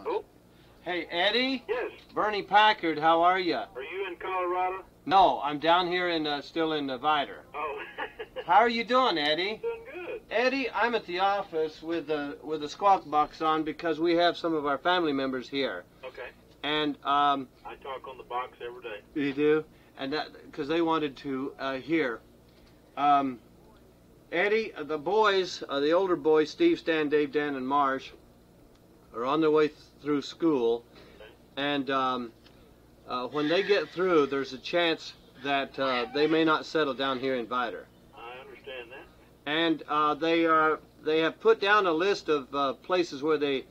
on. Oh. Hey, Eddie? Yes. Bernie Packard, how are you? Are you in Colorado? No, I'm down here in uh, still in Nevada. Oh. How are you doing, Eddie? Doing good. Eddie, I'm at the office with the with the squawk box on because we have some of our family members here, Okay. and um, I talk on the box every day. you do, and that because they wanted to uh, hear. Um, Eddie, the boys, uh, the older boys, Steve, Stan, Dave, Dan, and Marsh, are on their way through school, and um, uh, when they get through, there's a chance that uh, they may not settle down here in Vidor. I understand that. and uh, they are they have put down a list of uh, places where they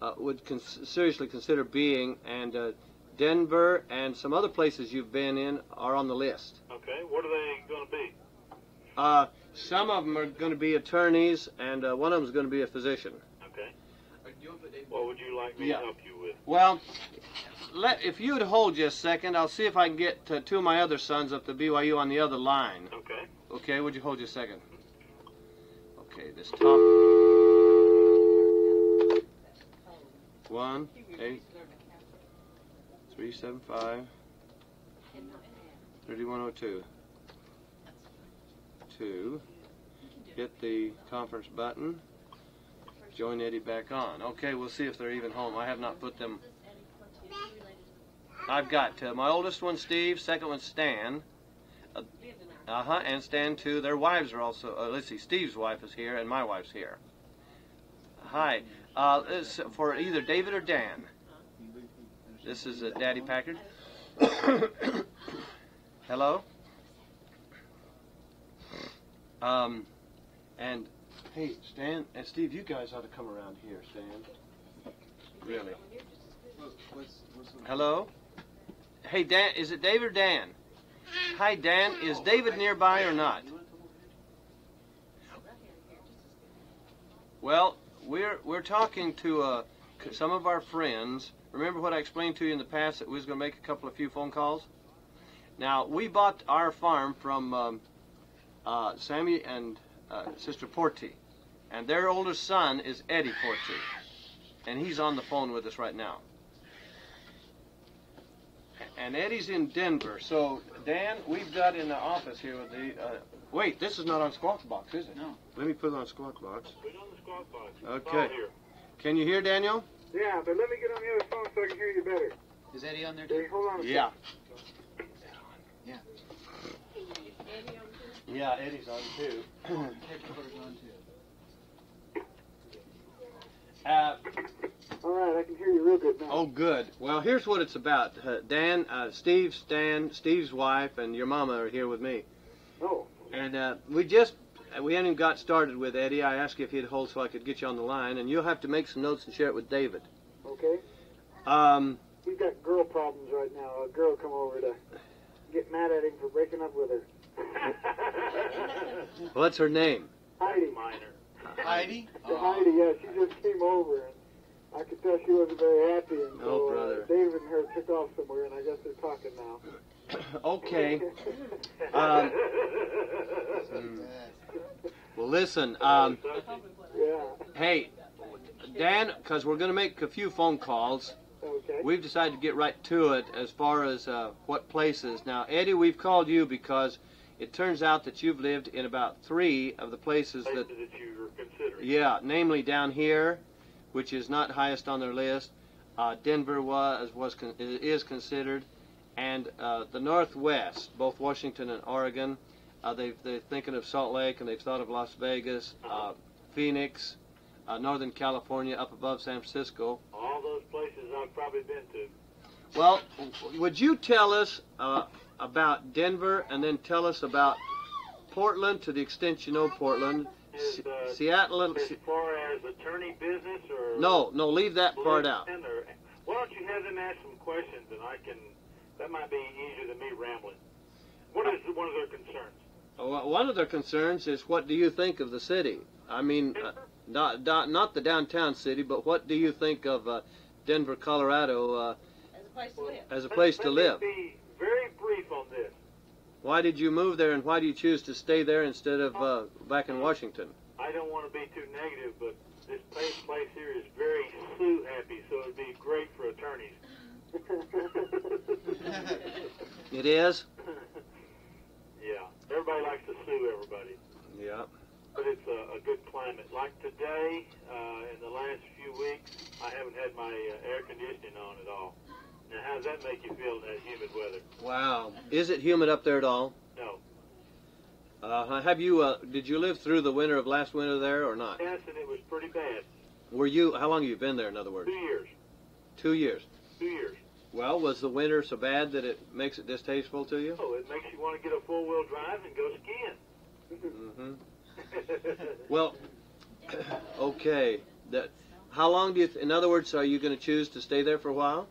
uh, would cons- seriously consider being, and uh, Denver and some other places you've been in are on the list. Okay. What are they going to be? Uh, some of them are going to be attorneys, and uh, one of them is going to be a physician. What would you like me Yeah. to help you with? Well, let if you would hold just a second, I'll see if I can get uh, two of my other sons up to BYU on the other line. Okay. Okay, would you hold just a second? Okay, this top. One, eight, three, seven, five, thirty-one oh two. Two. Hit the conference button. Join Eddie back on. Okay, we'll see if they're even home. I have not put them. I've got uh, my oldest one, Steve. Second one, Stan. Uh huh. And Stan too. Their wives are also. Uh, let's see. Steve's wife is here, and my wife's here. Hi. Uh, this for either David or Dan. This is uh, Daddy Packard. Hello. Um, and hey, Stan and Steve, you guys ought to come around here, Stan. Really. What's, what's the, Hello. Hey, Dan. Is it David or Dan? Hi, Dan. Is David nearby or not? Well, we're we're talking to uh, some of our friends. Remember what I explained to you in the past that we was going to make a couple of few phone calls. Now we bought our farm from um, uh, Sammy and uh, Sister Porty, and their oldest son is Eddie Porty, and he's on the phone with us right now. And Eddie's in Denver. So Dan, we've got in the office here with the. Uh, wait, this is not on Squawk Box, is it? No. Let me put it on Squawk Box. Put it on the squawk box. Okay. Here. Can you hear Daniel? Yeah, but let me get on the other phone so I can hear you better. is Eddie on there Okay, too? hold on a Yeah. Yeah. Yeah, Eddie's on too. Headquarters on too. Uh, All right, I can hear you real good now. oh, good. Well, here's what it's about. Uh, Dan, uh, Steve, Stan, Steve's wife, and your mama are here with me. Oh, And uh, we just, we hadn't even got started with Eddie. I asked if he'd hold so I could get you on the line, and you'll have to make some notes and share it with David. okay. Um, He's got girl problems right now. A girl come over to get mad at him for breaking up with her. what's her name? Heidi. Minor. Heidi? The Heidi, yeah, she just came over and I could tell she wasn't very happy. And so Oh, brother. Uh, David and her took off somewhere, and I guess they're talking now. okay. Um, Mm. well, listen. Um, yeah. hey, Dan, because we're going to make a few phone calls. Okay. We've decided to get right to it as far as uh, what places. Now, Eddie, we've called you because it turns out that you've lived in about three of the places that, Places that you were considering. yeah, namely down here, which is not highest on their list. Uh, Denver was was con- is considered, and uh, the Northwest, both Washington and Oregon. Uh, they they're thinking of Salt Lake, and they've thought of Las Vegas, uh, Phoenix, uh, Northern California, up above San Francisco. All those places I've probably been to. Well, would you tell us uh, about Denver and then tell us about Portland to the extent you know Portland, Is, uh, Seattle? and- As far as attorney business or No, no, leave that part out. Or, why don't you have them ask some questions and I can? That might be easier than me rambling. What is one of their concerns? Well, One of their concerns is what do you think of the city? I mean, uh, not, not not the downtown city, but what do you think of uh, Denver, Colorado, uh, As a place to live. as a place Let- to let live? Be very brief on this. Why did you move there, and why do you choose to stay there instead of uh, back in Washington? I don't want to be too negative, but this place here is very sue happy, so it'd be great for attorneys. it is. yeah, everybody likes to sue everybody. Yeah. But it's a, a good climate. Like today, uh, in the last few weeks, I haven't had my uh, air conditioning on at all. Now, how does that make you feel in that humid weather? Wow. Is it humid up there at all? No. Uh, have you? Uh, did you live through the winter of last winter there or not? Yes, and it was pretty bad. Were you? How long have you been there? In other words, Two years. two years. Two years. Well, was the winter so bad that it makes it distasteful to you? Oh, it makes you want to get a four-wheel drive and go skiing. Mm-hmm. Well, okay. That. How long do you? In other words, are you going to choose to stay there for a while,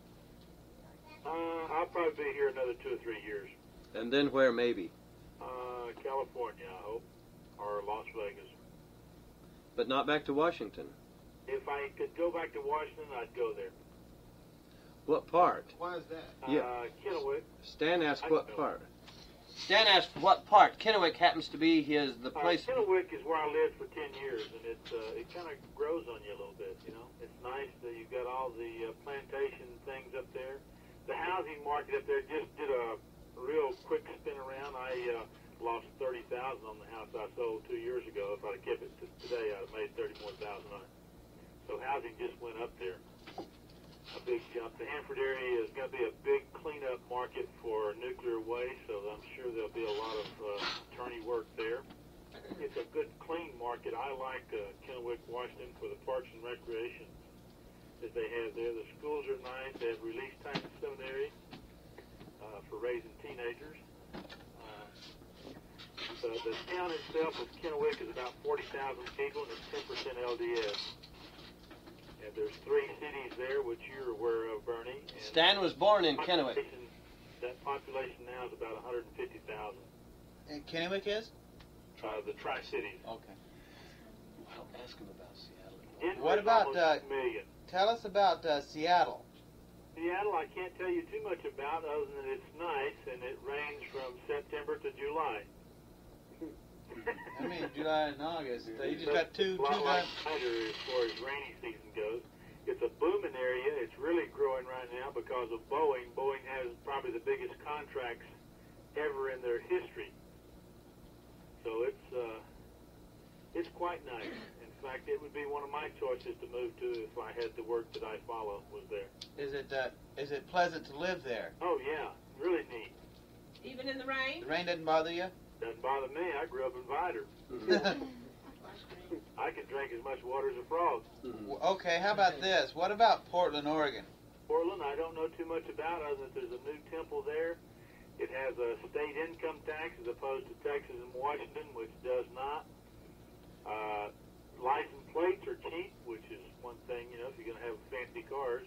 uh, I'll probably be here another two or three years. and then where maybe, Uh, California, I hope, or Las Vegas. but not back to Washington? If I could go back to Washington, I'd go there. What part? Why is that? Yeah. Uh, Kennewick. Stan asked I what part. Stan asked what part. Kennewick happens to be his the Uh, place. Kennewick is where I lived for 10 years, and it, uh, it kind of grows on you a little bit, you know. It's nice that you've got all the uh, plantation things up there. The housing market up there just did a real quick spin around. I uh, lost 30000 on the house I sold two years ago. If I'd kept it to today, I'd have made 30 more thousand on it. So housing just went up there. A big jump. The Hanford area is going to be a big cleanup market for nuclear waste, so I'm sure there'll be a lot of uh, attorney work there. It's a good, clean market. I like uh, Kennewick, Washington for the parks and recreation that they have there. The schools are nice. They have release time seminary uh, for raising teenagers. Uh, the, the town itself of Kennewick is about 40,000 people, and it's 10% LDS. And there's three cities there, which you're aware of, Bernie. And Stan was born in Kennewick. That population now is about 150,000. And Kennewick is? Uh, the Tri Cities. Okay. Well, ask him about Seattle. Denver's What about, uh, a million? Tell us about uh, Seattle. Seattle, I can't tell you too much about, other than it's nice and it rains from September to July. I mean, July and August. Uh, you just got two, two times. Snyder as far as rainy season goes. It's a booming area. It's really growing right now because of Boeing. Boeing has probably the biggest contracts ever in their history. So it's uh, it's quite nice. In fact, it would be one of my choices to move to if I had the work that I follow was there. Is it uh, is it pleasant to live there? Oh yeah, really neat. Even in the rain? The rain doesn't bother you? Doesn't bother me. I grew up in Vidor. I can drink as much water as a frog. Mhm. okay, how about this? What about Portland, Oregon? Portland, I don't know too much about other than there's a new temple there. It has a state income tax as opposed to Texas and Washington, which does not. Uh, license plates are cheap, which is one thing, you know, if you're going to have fancy cars,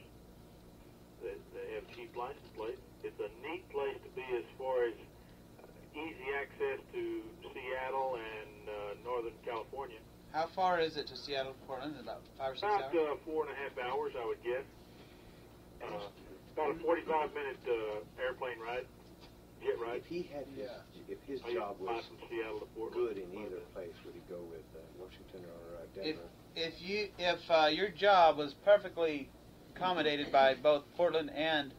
they, they have cheap license plates. It's a neat place to be as far as uh, easy access to Seattle and uh, Northern California. How far is it to Seattle, Portland? About five or six About hours? uh, four and a half hours, I would guess. Uh, about a 45 minute uh, airplane ride, jet ride. If he had his, if his job was Seattle Portland. good in either place, would he go with uh, Washington or uh, Denver? If if you if uh, your job was perfectly accommodated by both Portland and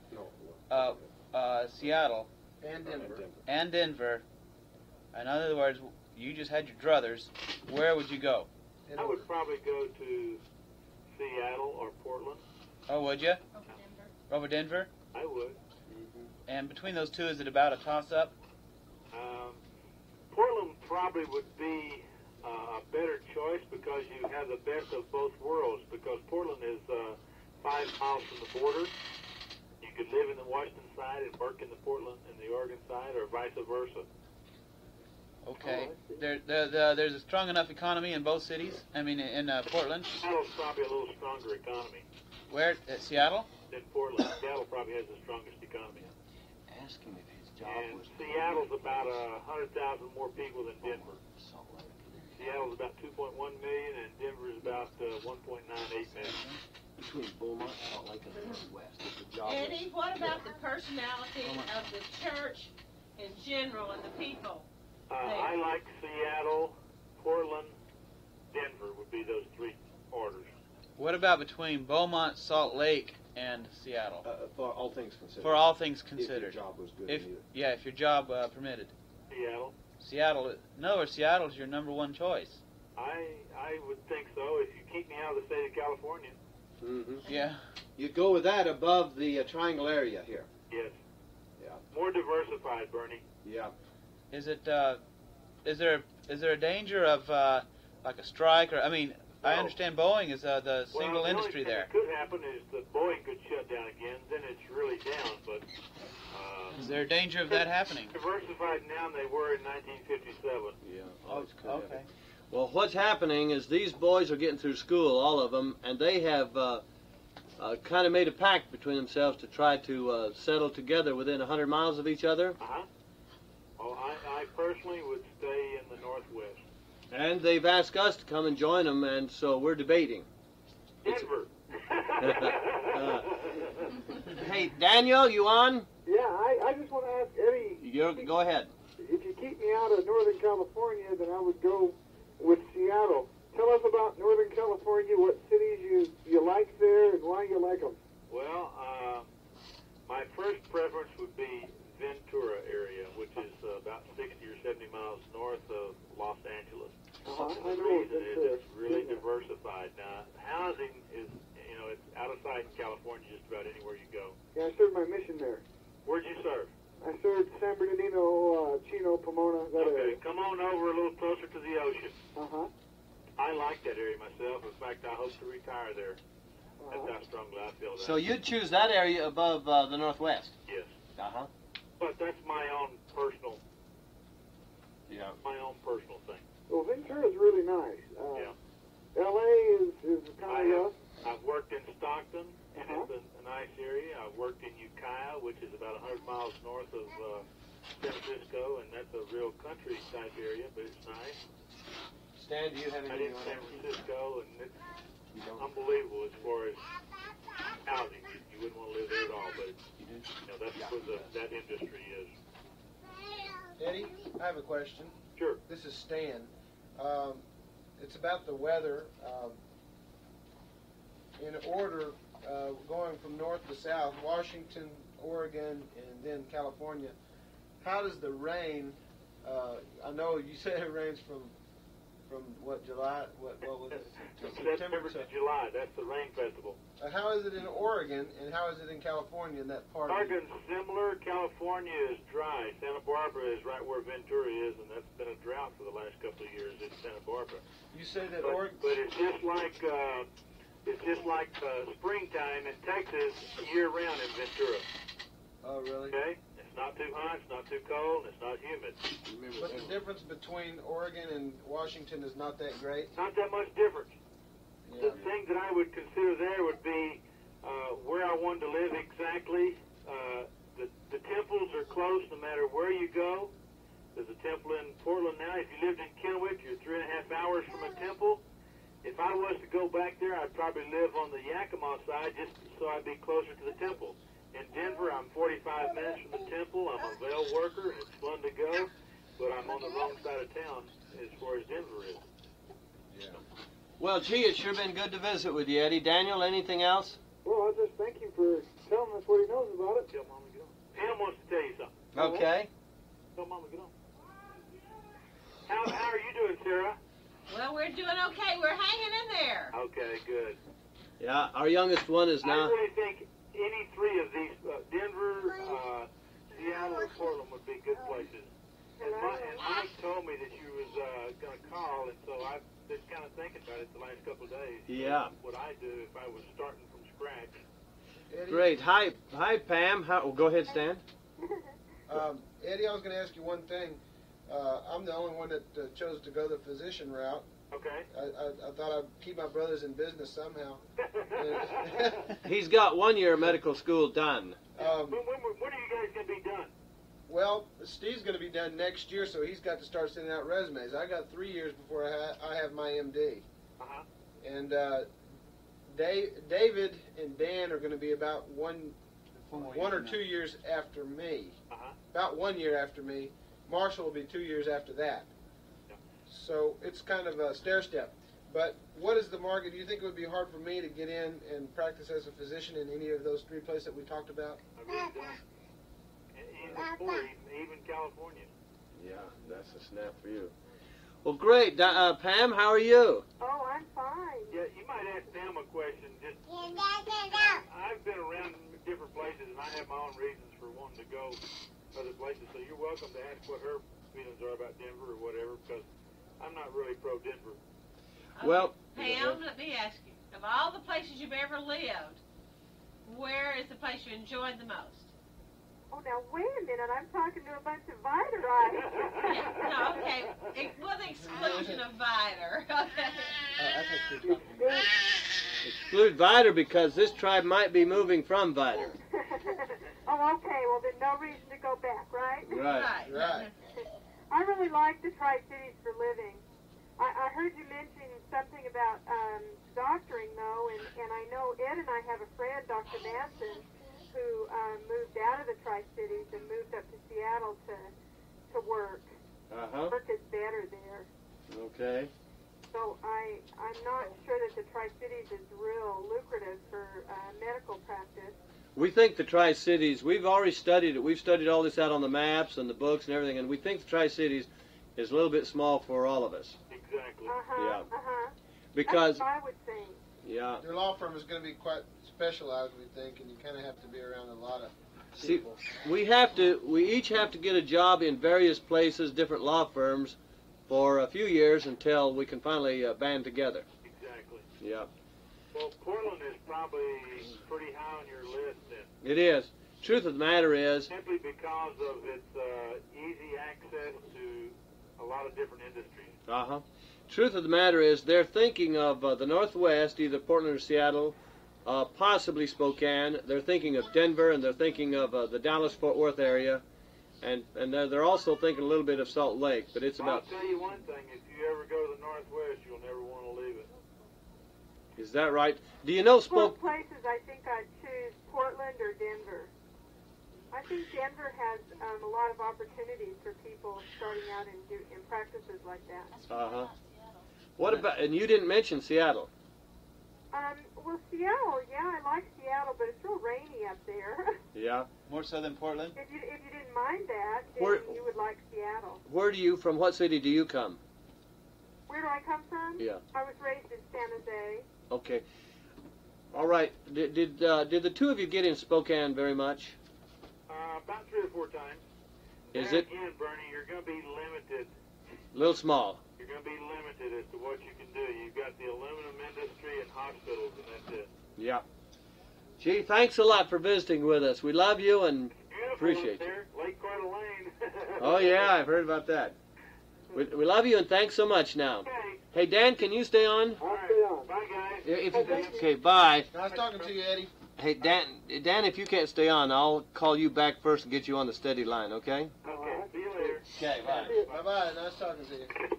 uh, uh, Seattle And Denver. and Denver, in other words, you just had your druthers, where would you go? I would probably go to Seattle or Portland. Oh, would you? Over Denver. Over Denver? I would. And between those two, is it about a toss-up? Um, Portland probably would be uh, a better choice because you have the best of both worlds. Because Portland is uh, five miles from the border. You could live in the Washington side and work in the Portland and the Oregon side, or vice versa. Okay. Oh, There, there, there, there's a strong enough economy in both cities. I mean, in uh, Portland. Seattle's probably a little stronger economy Where? At Seattle? than Portland. Seattle probably has the strongest economy. Ask him if his job And. Seattle's about a hundred thousand more people than Denver. Seattle's about 2.1 million, and Denver's about uh, 1.98 million. Between Beaumont, Salt Lake, and the Northwest. If the job. Eddie, what about the personality of the church in general and the people? Uh, I like Seattle, Portland, Denver would be those three orders. What about between Beaumont, Salt Lake, and Seattle. Uh, for all things considered. For all things considered. If your job was good. If yeah, if your job uh, permitted. Seattle. Seattle, no, or Seattle's your number one choice. I I would think so. If you keep me out of the state of California. Mm-hmm. Yeah. You go with that above the uh, triangle area here. Yes. Yeah. More diversified, Bernie. Yeah. Is it? Uh, is there? Is there a danger of uh, like a strike? Or I mean, I understand Boeing is uh, the well, single the industry only thing there. that could happen is that Boeing could shut down again. Then it's really down. But uh, Is there a danger of that happening? diversified now than they were in 1957. Yeah. Oh, always could okay. it. Well, what's happening is these boys are getting through school, all of them, and they have uh, uh, kind of made a pact between themselves to try to uh, settle together within 100 miles of each other. Uh huh. Well, I, I personally would stay in the Northwest. And they've asked us to come and join them, and so we're debating. Denver. Uh, Hey, Daniel, you on? Yeah, I, I just want to ask Eddie, You're, go ahead. if you keep me out of Northern California, then I would go with Seattle. Tell us about Northern California, what cities you, you like there and why you like them. well, uh, my first preference would be Ventura area, which is uh, about 60 or 70 miles north of Los Angeles. I know reason it's really diversified. Now, housing is, you know, it's out of sight in California just about anywhere you go. Yeah, I served my mission there. Where'd you serve? I served San Bernardino, uh, Chino, Pomona, that Okay, area. come on over a little closer to the ocean. Uh-huh. I like that area myself. In fact, I hope to retire there. That's uh-huh. how strongly I feel that. So you'd choose that area above uh, the Northwest? Yes. Uh-huh. But that's my own personal, Yeah. my own personal thing. Well, Ventura's really nice. Uh, Yeah. L.A. is, is I kind of rough. I've worked in Stockton, and Uh-huh. it's a, a nice area. I've worked in Ukiah, which is about 100 miles north of uh, San Francisco, and that's a real country type area, but it's nice. Stan, do you have any? I anything did San? Francisco, and it's You don't? unbelievable as far as housing. You, you wouldn't want to live there at all, but You do? you know that's where the, that industry is. Eddie, I have a question. Sure. This is Stan. Um, it's about the weather. Um, in order, uh, going from north to south, Washington, Oregon, and then California. How does the rain? Uh, I know you said it rains from from what July? What what was it? To September to July, that's the rain festival. Uh, how is it in Oregon, and how is it in California in that part? of the- Oregon's similar. California is dry. Santa Barbara is right where Ventura is, and that's been a drought for the last couple of years in Santa Barbara. You say that But, Oregon. but it's just like uh, it's just like uh, springtime in Texas year round in Ventura. Oh, really? Okay, it's not too hot, it's not too cold, and it's not humid. But the difference between Oregon and Washington is not that great. Not that much difference. Yeah. The thing that I would consider there would be uh, where I wanted to live exactly. Uh, the, the temples are close no matter where you go. There's a temple in Portland now. If you lived in Kennewick, you're three and a half hours from a temple. If I was to go back there, I'd probably live on the Yakima side just so I'd be closer to the temple. In Denver, I'm 45 minutes from the temple. I'm a veil worker, and it's fun to go, but I'm on the wrong side of town as far as Denver is. Yeah. Well, gee, it's sure been good to visit with you, Eddie. Daniel, anything else? Well, I just thank him for telling us what he knows about it. Tell Mama get on. Pam wants to tell you something. Okay. Tell Mama get on. How, how are you doing, Sarah? Well, we're doing okay. We're hanging in there. Okay, good. Yeah, our youngest one is now. I really think any three of these, uh, Denver, uh, Seattle, or Portland would be good places. And, my, and Mike told me that you was uh, going to call, and so I've been kind of thinking about it the last couple of days. Yeah. What I do if I was starting from scratch. Eddie, Great. Hi, hi, Pam. How, oh, go ahead, Stan. Um, Eddie, I was going to ask you one thing. Uh, I'm the only one that uh, chose to go the physician route. Okay. I, I, I thought I'd keep my brothers in business somehow. He's got one year of medical school done. Um, when, when, when are you guys going to be done? well, Steve's going to be done next year, so he's got to start sending out resumes. I got three years before I, ha- I have my MD. Uh-huh. And uh, Dave, David and Dan are going to be about one, one or two years after me. Uh-huh. About one year after me. Marshall will be two years after that. Yeah. So it's kind of a stair step. But what is the market? Do you think it would be hard for me to get in and practice as a physician in any of those three places that we talked about? I really don't. And even four, even, even California. Yeah, that's a snap for you. Well, great. Uh, Pam, how are you? Oh, I'm fine. Yeah, you might ask Pam a question. Just I've been around different places, and I have my own reasons for wanting to go to other places. So you're welcome to ask what her feelings are about Denver or whatever, because I'm not really pro Denver. Well, Pam, let me ask you, of all the places you've ever lived, where is the place you enjoyed the most? Oh, now wait a minute. I'm talking to a bunch of Vidorites. no, okay. Ex- With the exclusion of Vidor. Okay. Uh, exclude Vidor because this tribe might be moving from Vidor. oh, okay. Well, then no reason to go back, right? Right. Right. I really like the Tri Cities for living. I, I heard you mention something about um, doctoring, though, and, and I know Ed and I have a friend, Dr. Manson, who um, moved out of the Tri Cities and moved up to Seattle to to work. Uh huh. Work is better there. Okay. So I I'm not sure that the Tri Cities is real lucrative for uh, medical practice. We think the Tri Cities. We've already studied it. We've studied all this out on the maps and the books and everything, and we think the Tri Cities is a little bit small for all of us Exactly. Uh huh. Yeah. Uh huh. because That's what I would think. yeah. Your law firm is going to be quite specialized, we think, and you kind of have to be around a lot of People. See, we have to. We each have to get a job in various places, different law firms, for a few years until we can finally uh, band together. Exactly. Yeah, Well, Portland is probably pretty high on your list then, it is. Truth of the matter is, simply because of its uh, easy access to a lot of different industries. uh huh. Truth of the matter is, they're thinking of uh, the Northwest, either Portland or Seattle, uh, possibly Spokane. They're thinking of Denver, and they're thinking of uh, the Dallas-Fort Worth area, and and they're, they're also thinking a little bit of Salt Lake. But it's about. I'll tell you one thing: if you ever go to the Northwest, you'll never want to leave it. Is that right? Do you know Both Spoke? places, I think I'd choose Portland or Denver. I think Denver has um, a lot of opportunities for people starting out in, do, in practices like that. Uh huh. What about? And you didn't mention Seattle. Um, well, Seattle, yeah, I like Seattle, but it's real rainy up there. Yeah. More so than Portland? if you if you didn't mind that, then Where- you would like Seattle. Where do you? From what city do you come? Where do I come from? Yeah. I was raised in San Jose. Okay. All right. Did did, uh, did the two of you get in Spokane very much? Uh, about three or four times. Is There it Again, Bernie, you're going to be limited. a little small? You're going to be limited as to what you can do. You've got the aluminum industry and hospitals, and that's it. Yeah. Gee, thanks a lot for visiting with us. We love you and Beautiful Appreciate you. Lake Coeur d'Alene. oh yeah, I've heard about that. We, we love you and thanks so much. Now, Okay. Hey Dan, can you stay on? All right. Bye, guys. If, okay, bye. Nice talking to you, Eddie. Hey Dan, Dan, if you can't stay on, I'll call you back first and get you on the steady line. Okay? Okay. See you later. Okay, bye. Bye bye. Nice talking to you.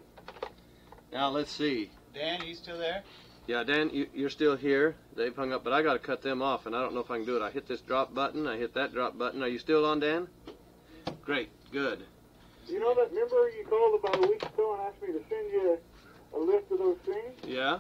Now let's see. Dan, you still there? Yeah, Dan, you, you're still here. They've hung up, but I got to cut them off, and I don't know if I can do it. I hit this drop button. I hit that drop button. Are you still on, Dan? Great, good. You know that? Remember you called about a week ago and asked me to send you a list of those things. Yeah.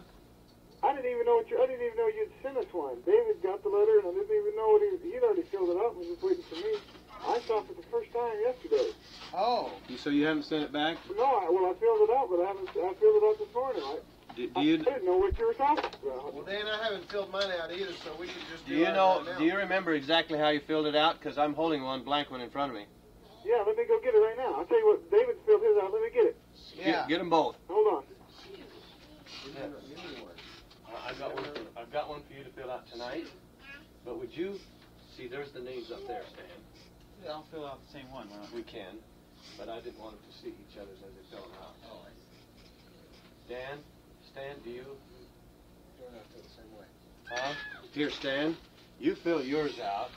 I didn't even know what you. I didn't even know you'd sent us one. David got the letter, and I didn't even know what he. He'd already filled it out and was just waiting for me. I saw it for the first time yesterday. Oh, You, so you haven't sent it back? No, I, well, I filled it out, but I haven't. I filled it out this morning. I, Do, do you I didn't know what you were talking about. Well, Dan, I haven't filled mine out either, so we could just do do you know? right now. Do you remember exactly how you filled it out? Because I'm holding one blank one in front of me. Yeah, let me go get it right now. I'll tell you what. David filled his out. Let me get it. yeah. Get, get them both. Hold on. I've got one. For, I've got one for you to fill out tonight. But would you see? There's the names up there, Stan. Yeah, I'll fill out the same one. why don't We can, but I didn't want them to see each other's as they fill them out. Oh, Dan, Stan, do you? Doing it the same way. Huh? Here, Stan. You fill yours out,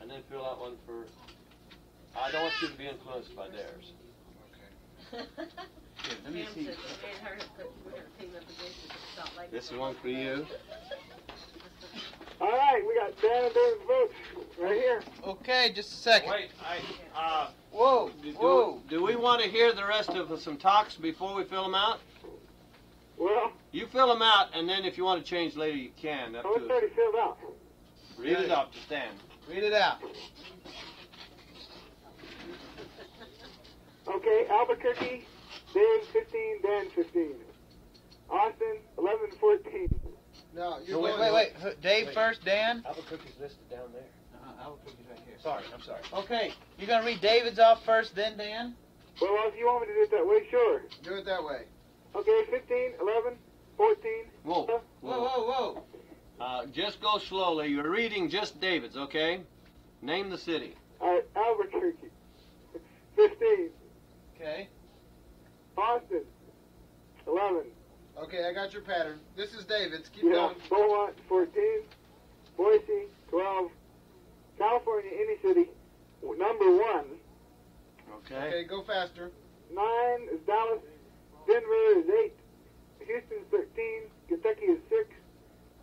and then fill out one for. I don't want you to be influenced by theirs. Here, let me Pam see. said that her we're team up against you for Salt Lake. This is one for you. All right, we got Dan and David's votes right here. Okay, just a second. Wait, I. Uh, Whoa, do, whoa. do we want to hear the rest of some talks before we fill them out? Well, Well, You fill them out, and then if you want to change later, you can. Up it's to already filled out. read it out to Stan. Read it out. Okay, Albuquerque, Dave 15, Dan 15. Austin, 11, 14. Now, you're No, wait, going wait, wait. Dave Wait. first, Dan? Albuquerque's listed down there. Uh-huh, Albuquerque's right here. Sorry, I'm sorry. Okay, you're gonna read David's off first, then Dan? Well, if you want me to do it that way, sure. Do it that way. Okay, 15, 11, 14. Whoa. Whoa, whoa, whoa. Uh, just go slowly. You're reading just David's, okay? Name the city. All right, Albuquerque, 15. Okay. Austin, 11. Okay, I got your pattern. This is David's. Keep Yeah, going. Beaumont, 14. Boise, 12. California, any city, number one. Okay. Okay, go faster. Nine is Dallas. Denver is eight. Houston's 13. Kentucky is six.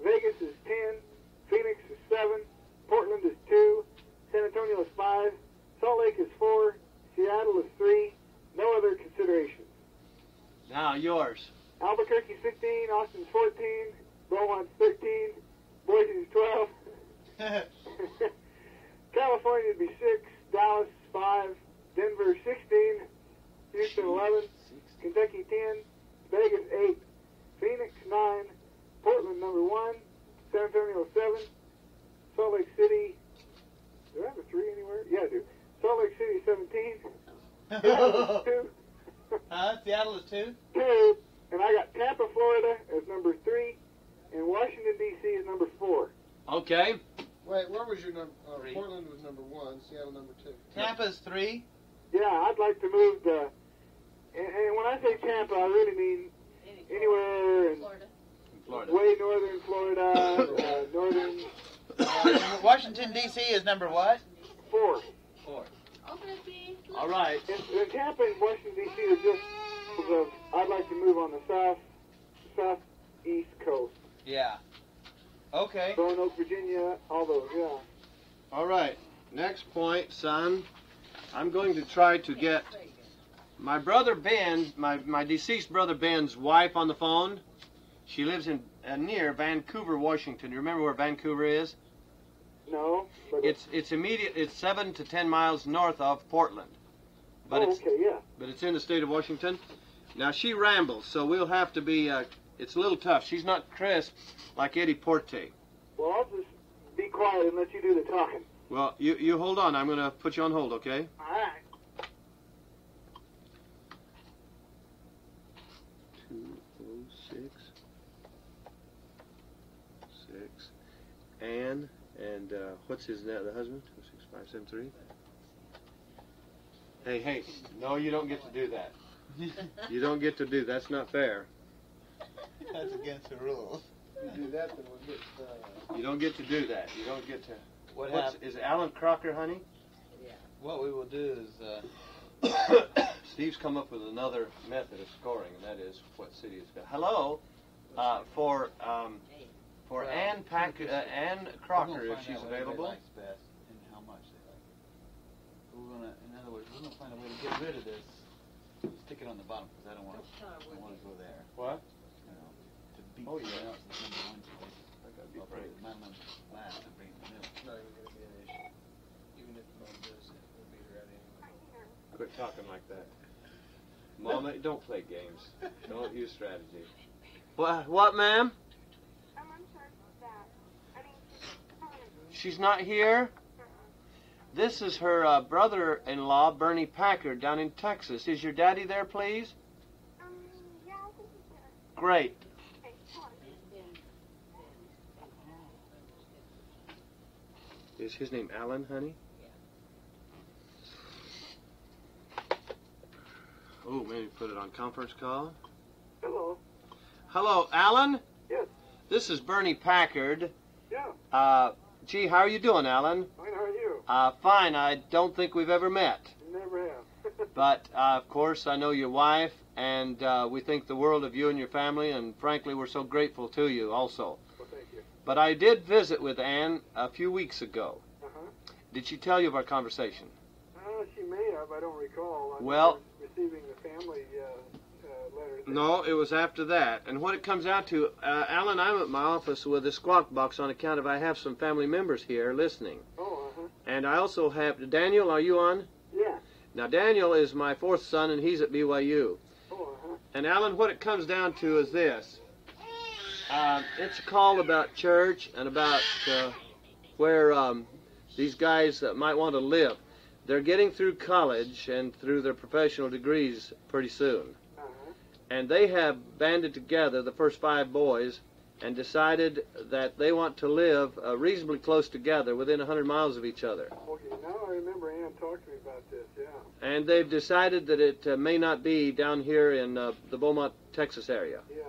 Vegas is 10. Phoenix is seven. Portland is two. San Antonio is five. Salt Lake is four. Seattle is three. No other considerations. Now yours. Albuquerque's 15. Austin's 14. Beaumont's 13. Boise's 12. California would be six. Dallas five. Denver 16. Houston 11. Kentucky 10. Vegas 8. Phoenix 9. Portland number 1. San Antonio 7. Salt Lake City. Do I have a 3 anywhere? Yeah, I do. Salt Lake City 17. Seattle is 2. Huh? Seattle is two? 2. And I got Tampa, Florida as number 3. And Washington, D.C. is number 4. Okay. Wait, where was your number? Oh, Three. Portland was number one. Seattle number two. Tampa's three. Yeah, I'd like to move the. And, and when I say Tampa, I really mean anywhere in Florida. Florida. way northern Florida, uh, northern Uh, Washington, D.C. is number what? 4. Okay. All right. And, and Tampa and Washington D.C. is just because I'd like to move on the south, southeast coast. Yeah. Okay. Roanoke, Virginia, all those, yeah. All right. Next point, son. I'm going to try to get my brother Ben, my, my deceased brother Ben's wife on the phone. She lives in uh, near Vancouver, Washington. You remember where Vancouver is? No, It's it's immediate. It's seven to ten miles north of Portland, but oh, it's okay, yeah. but it's in the state of Washington. Now she rambles, so we'll have to be. Uh, it's a little tough. She's not crisp like Eddie Porte. Well, I'll just be quiet and let you do the talking. Well, you you hold on. I'm going to put you on hold, okay? All right. Two oh six six. Ann and uh, what's his na- the husband? Two six five seven three. Hey, hey! No, you don't get to do that. You don't get to do. That's not fair. That's against the rules. You do that, then we'll get. Uh, You don't get to do that. You don't get to. What What's, is Alan Crocker, honey? Yeah. What we will do is, uh, Steve's come up with another method of scoring, and that is what city it's got. Hello, uh, for um, for Well, Ann Pack, we uh, just- Ann Crocker, if she's available. likes best and how much they like. We're gonna, in other words, we're gonna find a way to get rid of this. Stick it on the bottom because I don't want. I want to go there. What? You know, to beat Oh, someone yeah. else's number one choice. I gotta be I'll put my number last and bring the middle. it's not even going to be an issue. Even if Mom does it, we'll be ready anyway. Quit talking like that. Mama, eh, don't play games. Don't use strategy. What, what, ma'am? I'm unsure of that. I mean, she's fine. She's not here? This is her uh, brother-in-law, Bernie Packard, down in Texas. Is your daddy there, please? Um, yeah, I think she's there. Great. Okay, hold on. Is his name Alan, honey? Yeah. Oh, maybe put it on conference call. Hello. Hello, Alan? Yes. This is Bernie Packard. Yeah. Uh, gee, how are you doing, Alan? Fine, how are you? Uh, fine. I don't think we've ever met. Never have. But, uh, of course, I know your wife, and uh, we think the world of you and your family, and frankly, we're so grateful to you also. well, thank you. But I did visit with Anne a few weeks ago. Uh-huh. Did she tell you of our conversation? Uh, she may have. I don't recall. I Well- receiving the family uh, No, it was after that. And what it comes out to, uh, Alan, I'm at my office with a squawk box on account of I have some family members here listening. Oh, uh-huh. And I also have Daniel. Are you on? Yeah. Now Daniel is my fourth son, and he's at BYU. Oh, uh-huh. And Alan, what it comes down to is this: uh, it's a call about church and about uh, where um, these guys uh, might want to live. They're getting through college and through their professional degrees pretty soon. And they have banded together the first five boys and decided that they want to live uh, reasonably close together, within 100 miles of each other. Okay, now I remember Ann talked to me about this, yeah. And they've decided that it uh, may not be down here in uh, the Beaumont, Texas area. Yeah.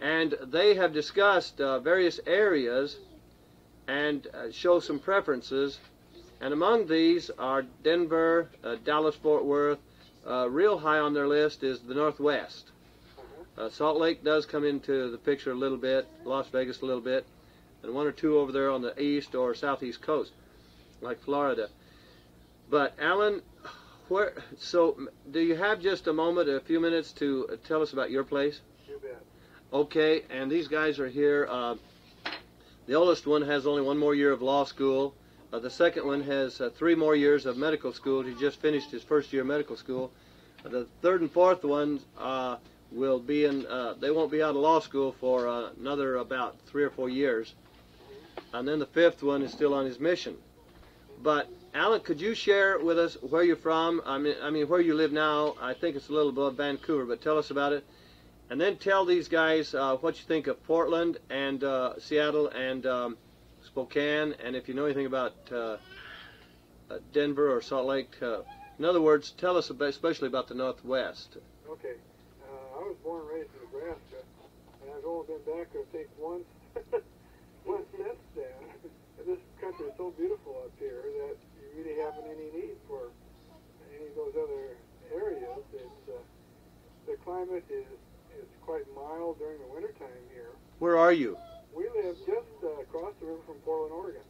And they have discussed uh, various areas and uh, show some preferences. And among these are Denver, uh, Dallas, Fort Worth. Uh, real high on their list is the Northwest. Uh, Salt Lake does come into the picture a little bit, Las Vegas a little bit, and one or two over there on the east or southeast coast, like Florida. But Alan, where? So, do you have just a moment, a few minutes to uh, tell us about your place? You bet. Okay, and these guys are here. Uh, the oldest one has only one more year of law school. Uh, the second one has uh, three more years of medical school. He just finished his first year of medical school. Uh, the third and fourth ones uh, will be in. Uh, they won't be out of law school for uh, another about three or four years. And then the fifth one is still on his mission. But Alan, could you share with us where you're from? I mean, I mean where you live now. I think it's a little above Vancouver, but tell us about it. And then tell these guys what you think of Portland and Seattle and um, Spokane, and if you know anything about uh, uh, Denver or Salt Lake. Uh, in other words, tell us about, especially about the Northwest. Okay. Uh, I was born and raised in Nebraska, and I've only been back, I think, once, once since then. And this country is so beautiful up here that you really haven't any need for any of those other areas. It's uh, the climate is is quite mild during the wintertime here. Where are you? We live just uh, across the river from Portland, Oregon.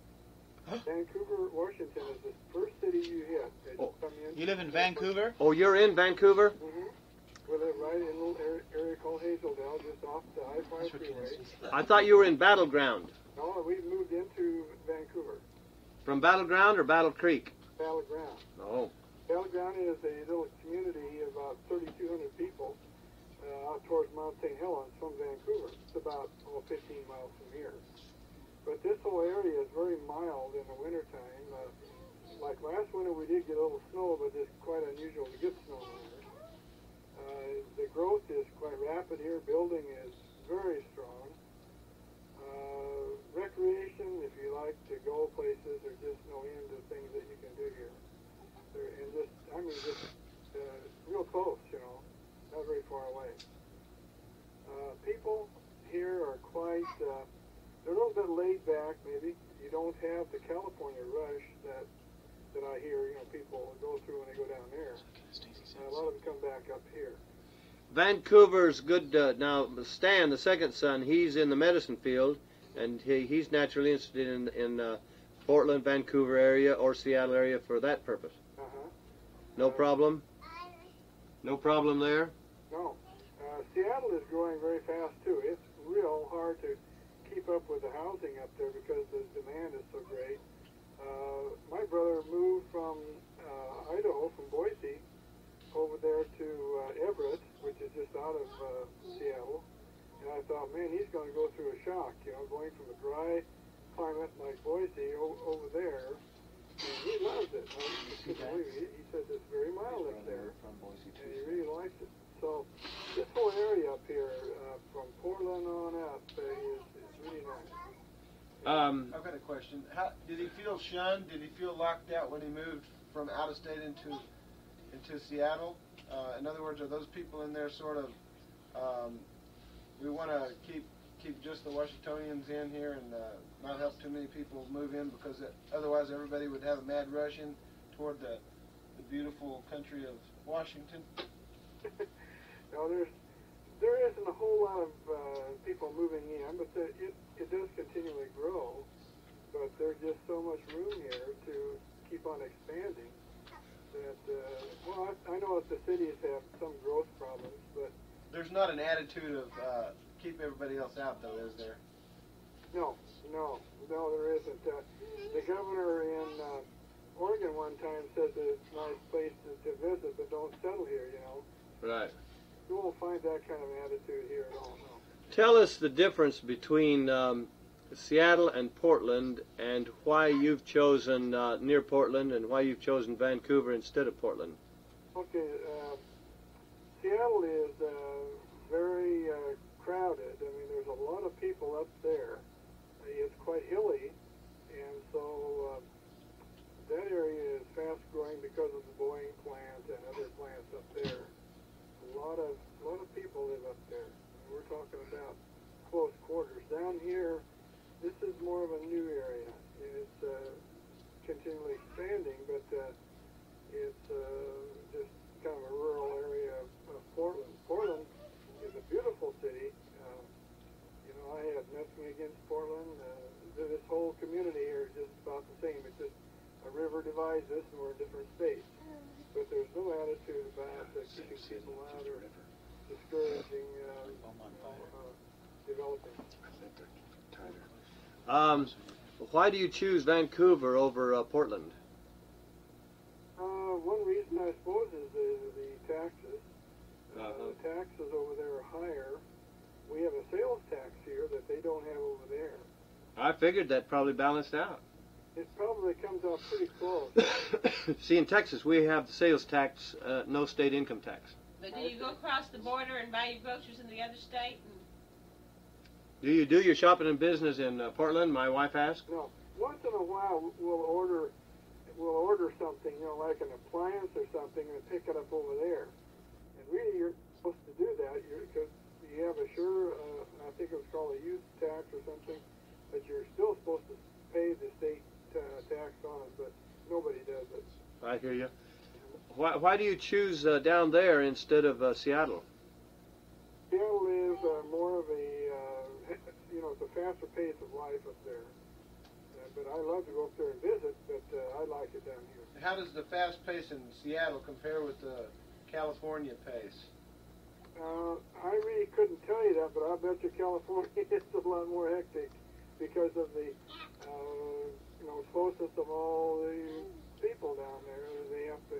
Vancouver, Washington is the first city you hit as you Oh, come in. You live in Vancouver? Oh, you're in Vancouver. hmm We live right in a little area, area called Hazel Dell, just off the I-5 freeway. I thought you were in Battleground. No, we moved into Vancouver, From Battleground or Battle Creek? Battleground. Oh. Battleground is a little community of about 3,200 people uh, out towards Mount St. Helens from Vancouver. It's about oh, 15 miles from here. But this whole area is very mild in the wintertime. Uh, like last winter, we did get a little snow, but it's quite unusual to get snow the. Uh, the growth is quite rapid here. Building is very strong. Uh, recreation, if you like to go places, there's just no end to things that you can do here. They're, and just, I mean, just uh, real close, you know, not very far away. Uh, people here are quite, uh, they're a little bit laid back, maybe. You don't have the California rush that that I hear, you know, people go through when they go down there. And a lot of them come back up here. Vancouver's good. Uh, now, Stan, the second son, he's in the medicine field, and he, he's naturally interested in in uh, Portland, Vancouver area or Seattle area for that purpose. Uh-huh. No problem. No problem there. No. Uh, Seattle is growing very fast too. It's real hard to keep up with the housing up there because the demand is so great. Uh, my brother moved from uh, Idaho, from Boise, over there to uh, Everett, which is just out of uh, Seattle. And I thought, man, he's going to go through a shock, you know, going from a dry climate like Boise o- over there. And he loves it. I couldn't believe it. He, he says it's very mild up there From Boise and he really likes it. So this whole area up here, uh, from Portland on up, uh, is, is really nice. Um, I've got a question. How did he feel shunned? Did he feel locked out when he moved from out of state into into Seattle? Uh, in other words, are those people in there sort of? Um, we want to keep keep just the Washingtonians in here and uh, not help too many people move in because it, otherwise everybody would have a mad rush in toward the the beautiful country of Washington. now there's there isn't a whole lot of uh, people moving in, but the, it it does continually grow. But there's just so much room here to keep on expanding. That uh, well, I, I know that the cities have some growth problems, but there's not an attitude of uh, keep everybody else out, though, is there? No, no, no, there isn't. Uh, the governor in uh, Oregon one time said that it's a nice place to, to visit, but don't settle here. You know, Right. You won't find that kind of attitude here at all. No. Tell us the difference between um, Seattle and Portland, and why you've chosen uh, near Portland, and why you've chosen Vancouver instead of Portland. Okay, uh, Seattle is uh, very uh, crowded. I mean, there's a lot of people up there. It's quite hilly, and so uh, that area is fast growing because of the Boeing plant and other plants up there. A lot of a lot of people live up there. We're talking about close quarters. Down here, this is more of a new area. It's uh, continually expanding, but uh, it's uh, just kind of a rural area of, of Portland. Portland is a beautiful city. Uh, you know, I have nothing against Portland. Uh, this whole community here is just about the same. It's just a river divides us, and we're in different states. But there's no attitude about uh, keeping people out or discouraging uh, uh, developing. Um, why do you choose Vancouver over uh, Portland? Uh, one reason, I suppose, is the, the taxes. Uh, Uh-huh. the taxes over there are higher. We have a sales tax here that they don't have over there. I figured that probably balanced out. It probably comes out pretty close. See, in Texas, we have the sales tax, uh, no state income tax. But do you go across the border and buy your groceries in the other state? Do you do your shopping and business in uh, Portland? My wife asked. No, once in a while we'll order, we'll order something, you know, like an appliance or something, and pick it up over there. And really, you're supposed to do that because you have a sure, uh, I think it was called a use tax or something, but you're still supposed to pay the state uh, tax on it, but nobody does it. I hear you. Why, why do you choose uh, down there instead of uh, Seattle? Seattle is uh, more of a, uh, you know, it's a faster pace of life up there. Uh, but I love to go up there and visit, but uh, I like it down here. How does the fast pace in Seattle compare with the California pace? Uh, I really couldn't tell you that, but I bet you California is a lot more hectic because of the, uh, you know, closest of all the people down there. They have to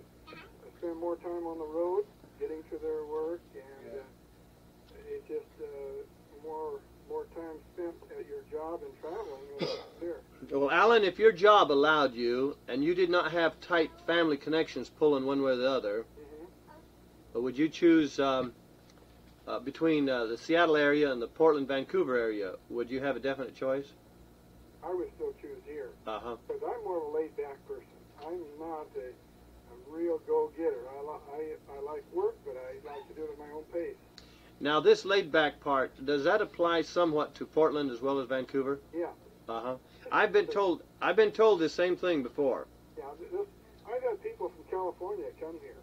spend more time on the road, getting to their work, and uh, it's just uh, more more time spent at your job and traveling than up there. Well, Alan, if your job allowed you and you did not have tight family connections pulling one way or the other, hmm uh, would you choose um, uh, between uh, the Seattle area and the Portland, Vancouver area? Would you have a definite choice? I would still choose here. Uh huh. Because I'm more of a laid back person. I'm not a, a real go getter. I, li- I, I like work, but I like to do it at my own pace. Now, this laid back part, does that apply somewhat to Portland as well as Vancouver? Yeah. Uh huh. I've been told I've been told the same thing before. Yeah, this, I've had people from California come here.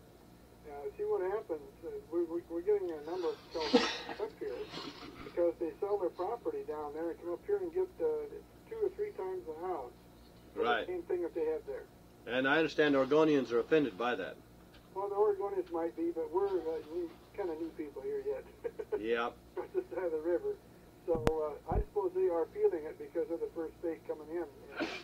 Uh, see what happens. Uh, we, we, we're getting a number of Californians up here because they sell their property down there and come up here and get uh, two or three times the house. Right. The same thing that they have there. And I understand Oregonians are offended by that. Well, the Oregonians might be, but we're uh, new, kind of new people here yet. Yeah. on the side of the river. So uh, I suppose they are feeling it because they're the first state coming in.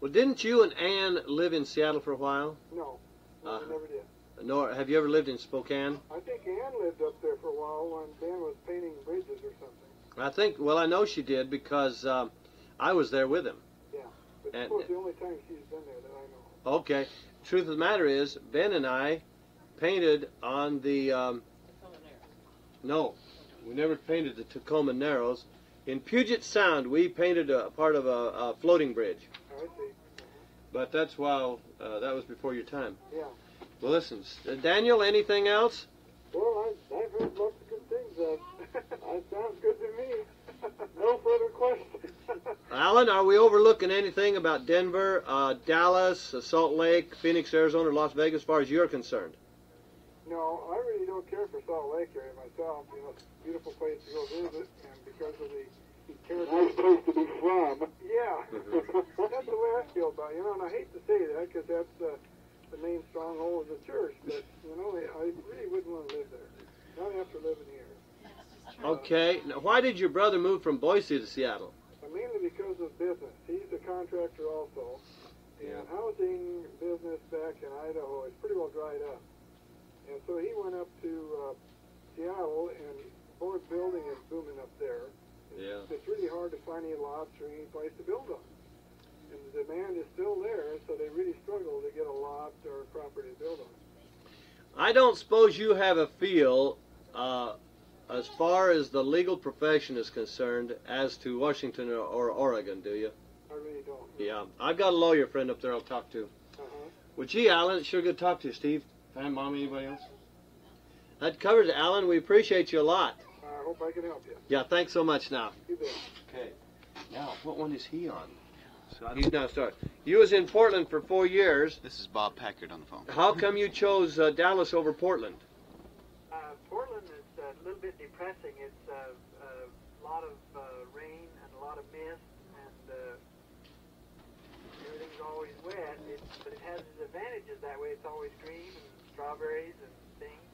Well, didn't you and Ann live in Seattle for a while? No, no Uh-huh. I never did. Nor have you ever lived in Spokane? I think Ann lived up there for a while when Dan was painting bridges or something. I think. Well, I know she did because um, I was there with him. Yeah, But And- of course, the only time she's been there that I know. Okay. Truth of the matter is, Ben and I painted on the. Um, no, we never painted the Tacoma Narrows. In Puget Sound, we painted a part of a, a floating bridge, I see. but that's while uh, that was before your time. Yeah. Well, listen, uh, Daniel. Anything else? Well, I've, I've heard lots of good things. Uh, that sounds good to me. No further questions. Alan, are we overlooking anything about Denver, uh, Dallas, uh, Salt Lake, Phoenix, Arizona, or Las Vegas, as far as you're concerned? No, I really don't care for Salt Lake area myself. You know, it's a beautiful place to go visit, and because of the nice place to be from. Yeah, that's the way I feel about it. You know, and I hate to say that because that's uh, the main stronghold of the church. But you know, I really wouldn't want to live there. Not after living here. Okay. Now, why did your brother move from Boise to Seattle? Mainly because of business. He's a contractor also. And housing business back in Idaho is pretty well dried up. And so he went up to uh, Seattle, and board building is booming up there. Yeah. It's really hard to find any lots or any place to build on. And the demand is still there, so they really struggle to get a lot or property to build on. I don't suppose you have a feel, uh, as far as the legal profession is concerned, as to Washington or, or Oregon, do you? I really don't. Yeah. I've got a lawyer friend up there I'll talk to. Uh-huh. Well, gee, Alan, it's sure good to talk to you, Steve. Pam, Mom, anybody else? That covers it, Alan. We appreciate you a lot. I hope I can help you. Yeah, thanks so much now. You bet. Okay. Now, what one is he on? He's now start. You was in Portland for four years. This is Bob Packard on the phone. How come you chose uh, Dallas over Portland? Uh, Portland is a little bit depressing. It's uh, a lot of uh, rain and a lot of mist, and uh, everything's always wet. It, but it has its advantages that way. It's always green and strawberries and things.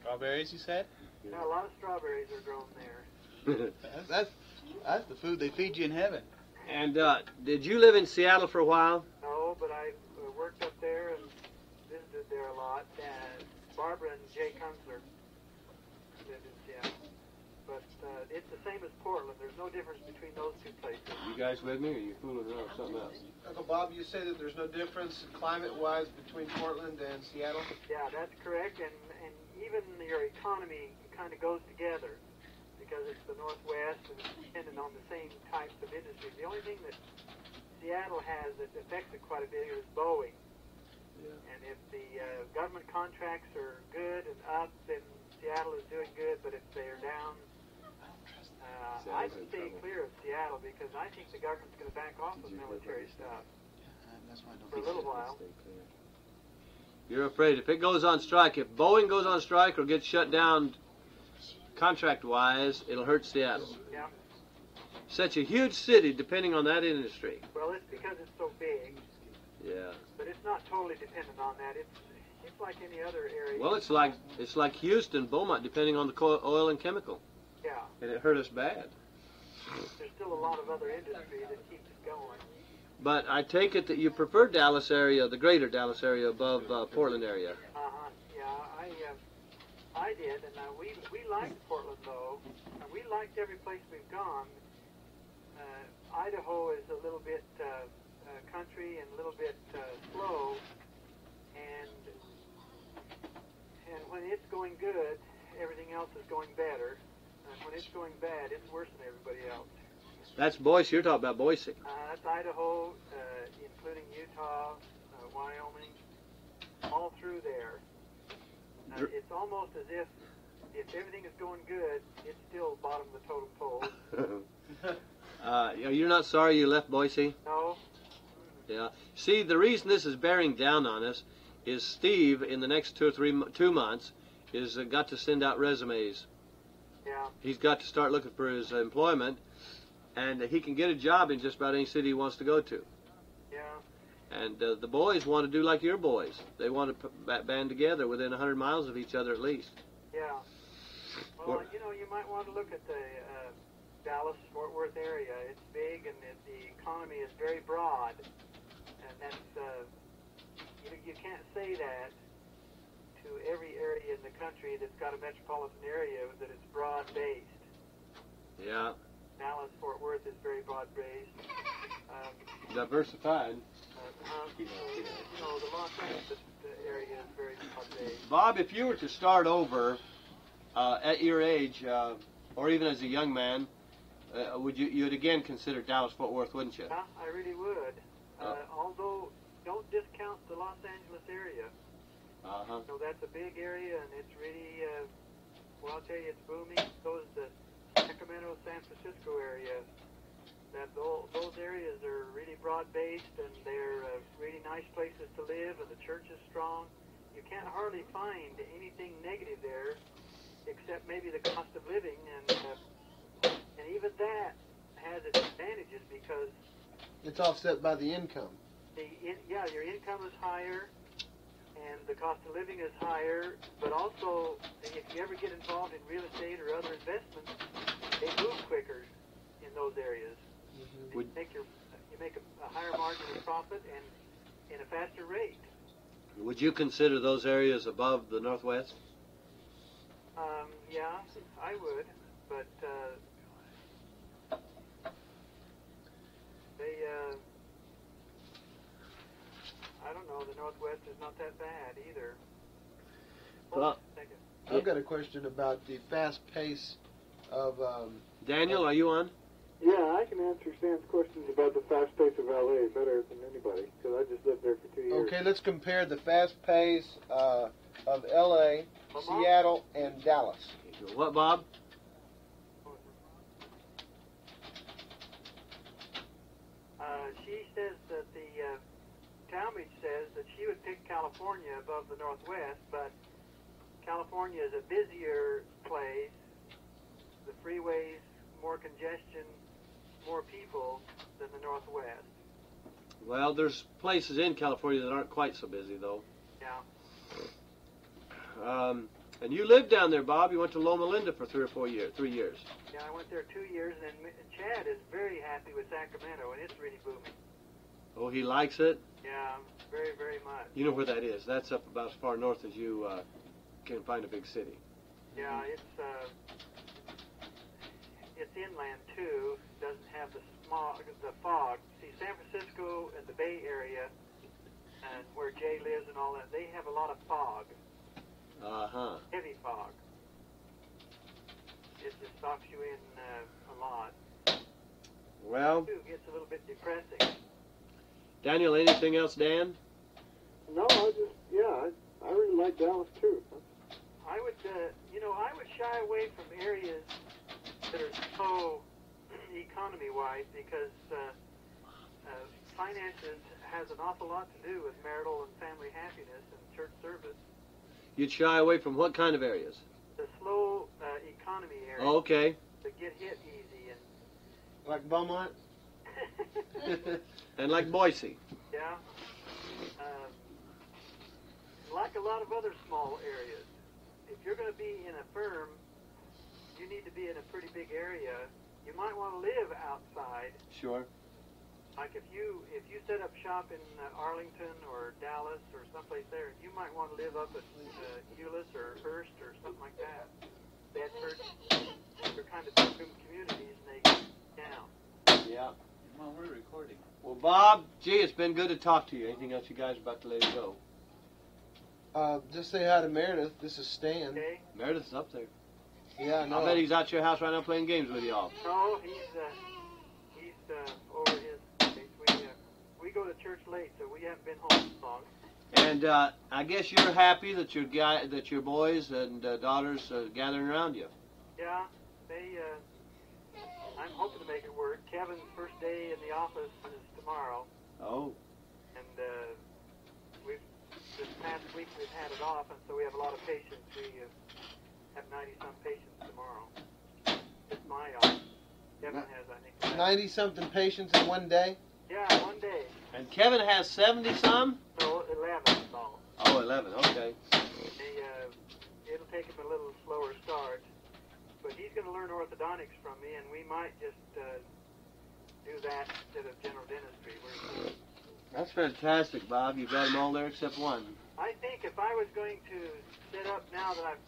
Strawberries, you said? Now, a lot of strawberries are grown there. That's, that's that's the food they feed you in heaven. and uh, did you live in Seattle for a while? No, but I uh, worked up there and visited there a lot. And Barbara and Jay Kunzler lived in Seattle. But uh, it's the same as Portland. There's no difference between those two places. You guys with me, or you fooling around with something else? Uncle Bob, you say that there's no difference climate-wise between Portland and Seattle. Yeah, that's correct. And and even your economy kind of goes together because it's the Northwest and it's dependent on the same types of industries. The only thing that Seattle has that affects it quite a bit is Boeing. Yeah. And if the uh, government contracts are good and up, then Seattle is doing good. But if they're down, uh, I'd stay trouble. clear of Seattle because I think the government's going to back off of military stuff That's why I don't for a little while. You're afraid if it goes on strike, if Boeing goes on strike or gets shut down contract-wise, it'll hurt Seattle. Yeah. Such a huge city, depending on that industry. Well, it's because it's so big. Yeah. But it's not totally dependent on that. It's it's like any other area. Well, it's like it's like Houston, Beaumont, depending on the oil and chemical, yeah. and it hurt us bad. There's still a lot of other industry that keeps it going. But I take it that you prefer Dallas area, the greater Dallas area, above uh, Portland area. Uh huh. Yeah, I uh, I did, and uh, we we liked Portland though, and we liked every place we've gone. Uh, Idaho is a little bit uh, uh, country and a little bit uh, slow, and and when it's going good, everything else is going better. When it's going bad, it's worse than everybody else. That's Boise. You're talking about Boise. Uh, that's Idaho, uh, including Utah, uh, Wyoming, all through there. Uh, it's almost as if if everything is going good, it's still bottom of the totem pole. uh, you're not sorry you left Boise. No, Yeah. See, the reason this is bearing down on us is Steve in the next two or three two months is uh, got to send out resumes. Yeah, He's got to start looking for his employment, and he can get a job in just about any city he wants to go to. yeah, And uh, the boys want to do like your boys. They want to p- band together within 100 miles of each other at least. yeah. Well, What- you know, you might want to look at the uh, Dallas Fort Worth area. It's big, and it, the economy is very broad, and that's uh, you, you can't say that to every area in the country that's got a metropolitan area that it's broad based. Yeah, Dallas Fort Worth is very broad based. Um, diversified. uh, you know, the Los Angeles area is very broad based. Bob, if you were to start over uh, at your age, uh, or even as a young man, uh, would you you'd again consider Dallas Fort Worth, wouldn't you? I really would. Uh. Although, don't discount the Los Angeles area. Uh huh. You know, that's a big area, and it's really, uh, well, I'll tell you, it's booming. So is the Sacramento, San Francisco area. That those, those areas are really broad-based, and they're uh, really nice places to live, and the church is strong. You can't hardly find anything negative there, except maybe the cost of living, and uh, and even that has its advantages because It's offset by the income. the in, yeah, your income is higher. And the cost of living is higher. But also, if you ever get involved in real estate or other investments, they move quicker in those areas. And Would- you make your you make a, a higher margin of profit and in a faster rate. Would you consider those areas above the Northwest? Um, yeah, I would, but uh, they, uh, I. The Northwest is not that bad either. Hold Well- on a second. I've got a question about the fast pace of. Um, Daniel, are you on? Yeah, I can answer Stan's questions about the fast pace of LA better than anybody because I just lived there for two years. okay, let's compare the fast pace uh, of L.A., Seattle, and Dallas. What, Bob? Uh, she says that the uh, Talmadge says that she would pick California above the Northwest, but California is a busier place. The freeways, more congestion, more people than the Northwest. Well, there's places in California that aren't quite so busy, though. Yeah. Um, and you lived down there, Bob. You went to Loma Linda for three or four years, three years. Yeah, I went there two years, and, and Chad is very happy with Sacramento, and it's really booming. Oh, he likes it. Yeah, very, very much. You know where that is? That's up about as far north as you uh, can find a big city. Yeah, it's uh, it's inland too. Doesn't have the smog, the fog. See, San Francisco and the Bay Area, and where Jay lives and all that, they have a lot of fog, Uh huh. heavy fog. It just stops you in uh, a lot. Well, Too gets a little bit depressing. Daniel, anything else, Dan? No, I just yeah, I, I really like Dallas too. I would, uh, you know, I would shy away from areas that are so economy-wise because uh, uh, finances has an awful lot to do with marital and family happiness and church service. You'd shy away from what kind of areas? The slow uh, economy areas Oh, okay. that get hit easy and Like Beaumont? And like Boise. yeah, um, like a lot of other small areas. If you're going to be in a firm, you need to be in a pretty big area. You might want to live outside. Sure. Like if you if you set up shop in uh, Arlington or Dallas or someplace there, you might want to live up at uh, Euless or Hurst or something like that. Bedford, they're kind of big communities and they go down. Yeah. Come on, we're recording. Well, Bob, gee, it's been good to talk to you. Anything else you guys about to let it go? Uh, just say hi to Meredith. This is Stan. Okay? Meredith's up there. Yeah, I know. I bet he's out your house right now playing games with y'all. No, he's uh, he's uh, over his place. We uh, we go to church late, so we haven't been home long. And uh, I guess you're happy that your guy, that your boys and uh, daughters are gathering around you. Yeah, they. Uh, I'm hoping to make it work. Kevin's first day in the office is tomorrow. Oh. and uh, we've this past week we've had it off, and so we have a lot of patients. We uh, have 90 some patients tomorrow. It's my office. Kevin has, I think, 90 something patients in one day? yeah, one day. And Kevin has 70 some? No, 11 is all. Oh, 11. Okay. They, uh, it'll take him a little slower start, but he's going to learn orthodontics from me, and we might just uh, do that instead of general dentistry. We're, That's fantastic, Bob. You've got them all there except one. I think if I was going to set up now that I've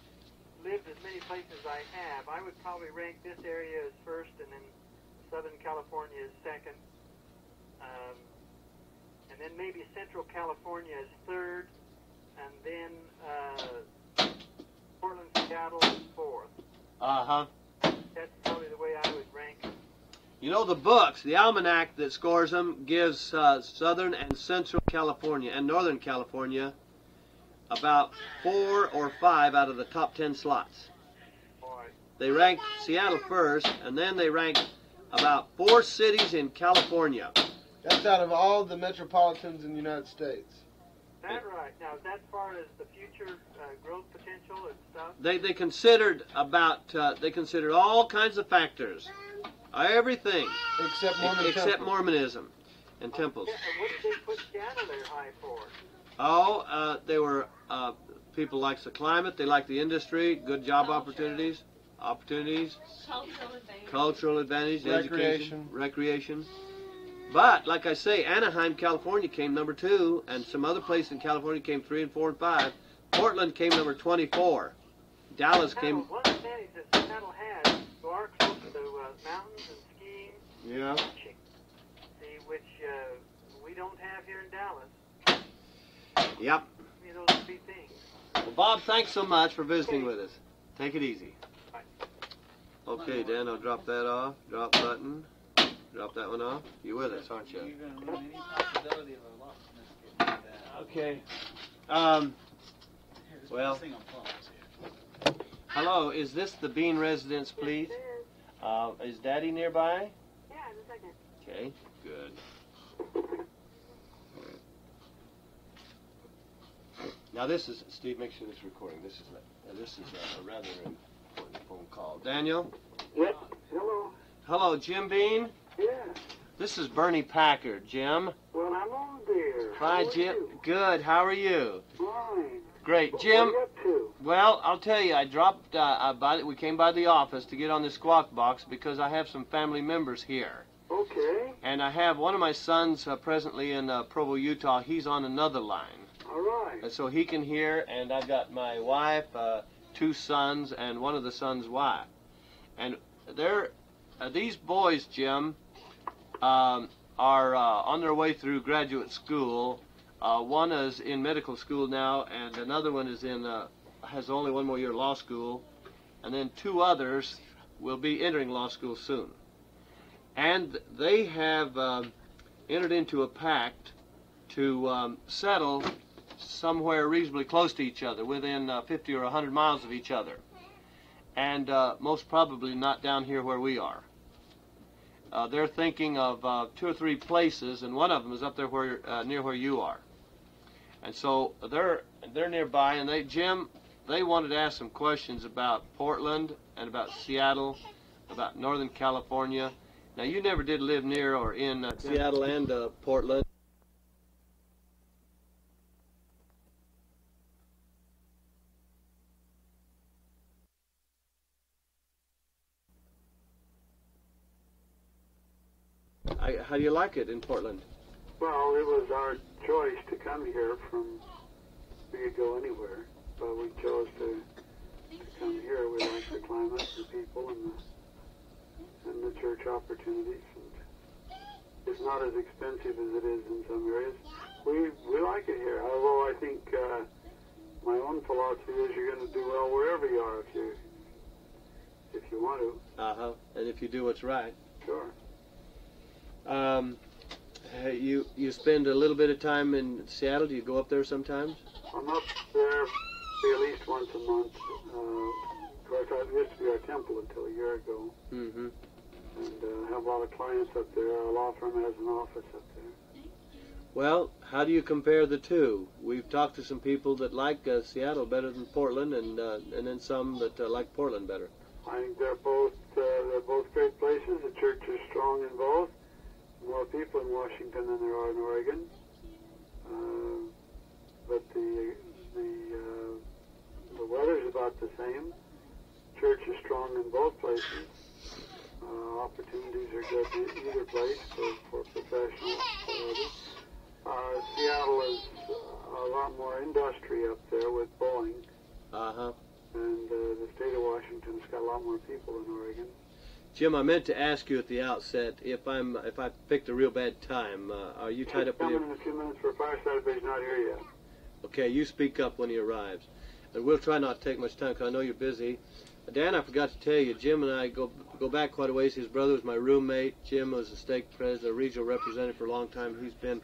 lived as many places as I have, I would probably rank this area as first and then Southern California as second. Um, and then maybe Central California as third, and then uh, Portland, Seattle as fourth. Uh huh. That's probably the way I would rank. You know, the books, the almanac that scores them gives uh, Southern and Central California and Northern California about four or five out of the top ten slots. Boy, They rank Seattle first, and then they rank about four cities in California. That's out of all the metropolitans in the United States. Is that right? Now, is that far as the future uh, growth potential and stuff? They they considered about uh, they considered all kinds of factors, everything Except Mormon except Temple. Mormonism and temples. Yeah, and what did they put Seattle there high for? Oh, uh, they were uh, people likes the climate. They like the industry, good job Culture. opportunities, opportunities, Cultural advantage. cultural advantage, education, Recreation. Recreation. But like I say, Anaheim, California came number two, and some other places in California came three and four and five. Portland came number twenty-four. Dallas Seattle, came. one advantage that Seattle has, you are close to uh, mountains and skiing, Yeah. fishing. See, which uh, we don't have here in Dallas. Yep. You know, those three things. Well, Bob, thanks so much for visiting with us. Take it easy. Bye. Okay, Dan, I'll drop that off. Drop button. Drop that one off. You with us, aren't you? You're gonna lose any possibility a loss in this getting that. Okay. Um, Well- put this thing on pause here. hello, is this the Bean residence, please? Yes, it is. Uh, is Daddy nearby? Yeah, in a second. Okay, good. Now this is Steve. Make sure this is recording. This is a, uh, this is a, a rather important phone call. Daniel. Yep. Hello. Hello, Jim Bean. Yeah. This is Bernie Packard. Jim. Well, I'm on there. Hi, Jim. Good. How are you? Fine. Great, Jim. What are you up to? Well, I'll tell you, I dropped uh, uh, by. We came by the office to get on the squawk box because I have some family members here, Okay. and I have one of my sons uh, presently in uh, Provo, Utah. He's on another line. All right. And so he can hear, and I've got my wife, uh, two sons, and one of the sons' wife. And they're, uh, these boys, Jim, um, are uh, on their way through graduate school. Uh, one is in medical school now, and another one is in, uh, has only one more year of law school. And then two others will be entering law school soon. And they have um, entered into a pact to um, settle somewhere reasonably close to each other, within uh, 50 or 100 miles of each other, and uh, most probably not down here where we are. Uh, they're thinking of uh, two or three places, and one of them is up there where uh, near where you are. And so they're they're nearby, and they Jim, they wanted to ask some questions about Portland and about Seattle, about Northern California. Now you never did live near or in uh, Seattle and uh, Portland. I, how do you like it in Portland? Well, it was our choice to come here from, we could go anywhere, but we chose to, to come here. We like the climate, the people, and the, and the church opportunities. And it's not as expensive as it is in some areas. We, we like it here, although I think uh, my own philosophy is you're going to do well wherever you are if you, if you want to. Uh huh. And if you do what's right. Sure. Um, you you spend a little bit of time in Seattle. Do you go up there sometimes? I'm up there at least once a month. Uh, of course, I used to be our temple until a year ago, Mm-hmm. and uh, have a lot of clients up there. Our law firm has an office up there. Well, how do you compare the two? We've talked to some people that like uh, Seattle better than Portland, and uh, and then some that uh, like Portland better. I think they're both uh, they're both great places. The church is strong in both. More people in Washington than there are in Oregon, uh, but the the uh, the weather's about the same. Church is strong in both places. Uh, opportunities are good in either place for, for professionals. Uh, uh, Seattle is a lot more industry up there with Boeing, Uh huh. and uh, the state of Washington's got a lot more people than Oregon. Jim, I meant to ask you at the outset if I'm if I picked a real bad time. Uh, are you tied He's up with coming your? in a few minutes for fireside, but he's not here yet. Okay, you speak up when he arrives, and we'll try not to take much time because I know you're busy. Dan, I forgot to tell you, Jim and I go go back quite a ways. His brother was my roommate. Jim was a stake president, a regional representative for a long time. He's been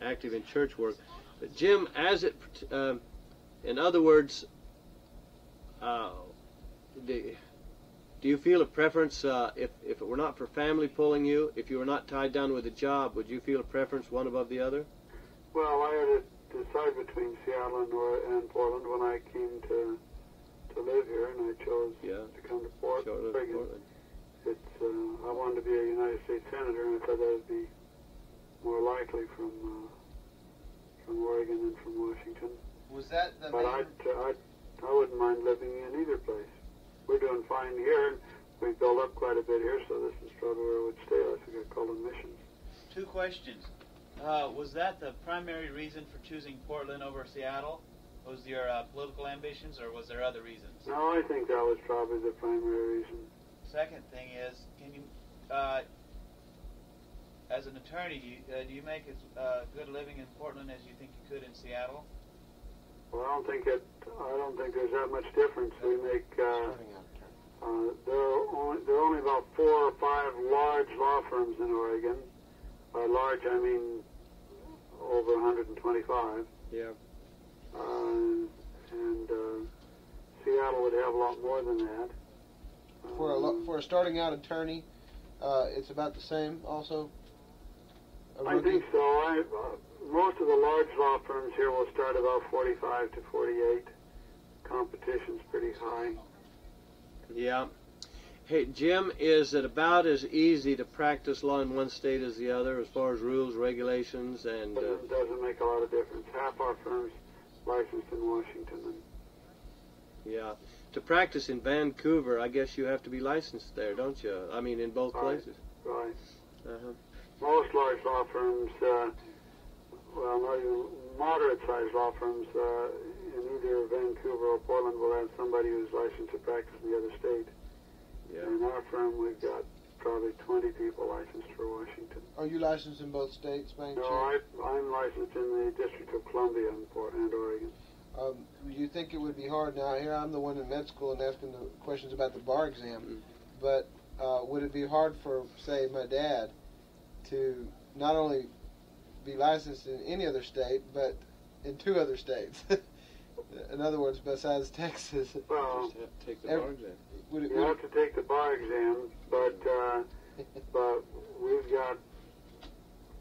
active in church work. But Jim, as it, um in other words, uh, do, do you feel a preference uh, if if it were not for family pulling you, if you were not tied down with a job, would you feel a preference one above the other? Well, I had to decide between Seattle and, Nor- and Portland when I came to to live here, and I chose Yeah. to come to Port- Portland, Portland. It's uh, I wanted to be a United States senator, and I thought that would be more likely from uh, from Oregon than from Washington. Was that the But main? I, I, I wouldn't mind living in either place. We're doing fine here, and we built up quite a bit here, so this is probably where I would stay. Unless we got called in missions. Two questions. Uh, was that the primary reason for choosing Portland over Seattle? Was your uh, political ambitions, or was there other reasons? No, I think that was probably the primary reason. Second thing is, can you, uh, as an attorney, do you, uh, do you make as uh, good a living in Portland as you think you could in Seattle? Well, I don't think it. I don't think there's that much difference. We make. Four or five large law firms in Oregon. By large, I mean over 125. Yeah. Uh, and uh, Seattle would have a lot more than that. for a Um, for a starting out attorney, uh, it's about the same. Also, I think so. I, uh, most of the large law firms here will start about 45 to 48. Competition's pretty high. Yeah. Hey, Jim, is it about as easy to practice law in one state as the other as far as rules, regulations, and. Uh, Doesn't, doesn't make a lot of difference. Half our firms licensed in Washington, and yeah. To practice in Vancouver, I guess you have to be licensed there, don't you? I mean, in both Right. places. right. Uh-huh. Most large law firms, uh, well, not even moderate-sized law firms uh, in either Vancouver or Portland will have somebody who's licensed to practice in the other state. Yeah. In our firm, we've got probably 20 people licensed for Washington. Are you licensed in both states, by any No, chance? I, I'm licensed in the District of Columbia and, Port- and Oregon. Um, you think it would be hard now? Here I'm the one in med school and asking the questions about the bar exam, Mm. but uh, would it be hard for, say, my dad to not only be licensed in any other state, but in two other states? in other words, besides Texas, Well, Just have to take the bar exam. Would it? you Would have to take the bar exam, but uh, but we've got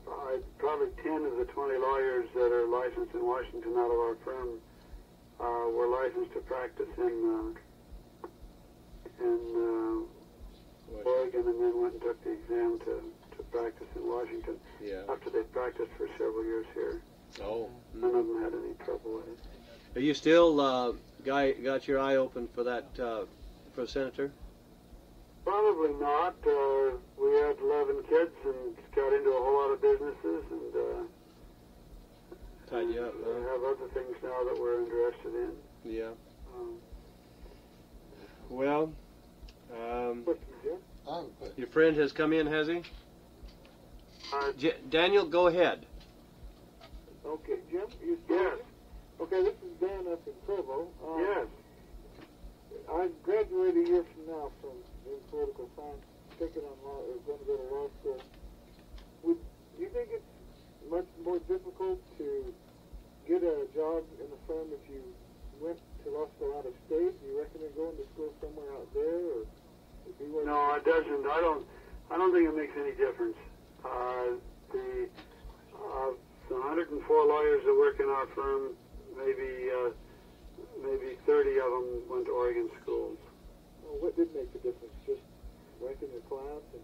uh, probably 10 of the 20 lawyers that are licensed in Washington out of our firm uh, were licensed to practice in uh, in uh, Oregon and then went and took the exam to, to practice in Washington Yeah. after they practiced for several years here. Oh. None of them had any trouble with it. Are you still, uh, guy, got your eye open for that, uh, for a senator? Probably not. Uh, we had 11 kids and got into a whole lot of businesses and uh, Tied you up, We huh? have other things now that we're interested in. Yeah. Um, Well, um, Question, Jim? I would put- your friend has come in, has he? uh, J- Daniel, go ahead. Okay, Jim, you Yes. Okay, this is Dan up in Provo. Um, yes. I graduate a year from now from in political science, taking on law, or going to go to law school. Would you think it's much more difficult to get a job in a firm if you went to law school out of state? Do you recommend going to school somewhere out there, or be where No, it doesn't. I don't. I don't think it makes any difference. Uh, the uh, the 104 lawyers that work in our firm, maybe uh, maybe 30 of them went to Oregon schools. Well, what did make the difference? Just ranking your class and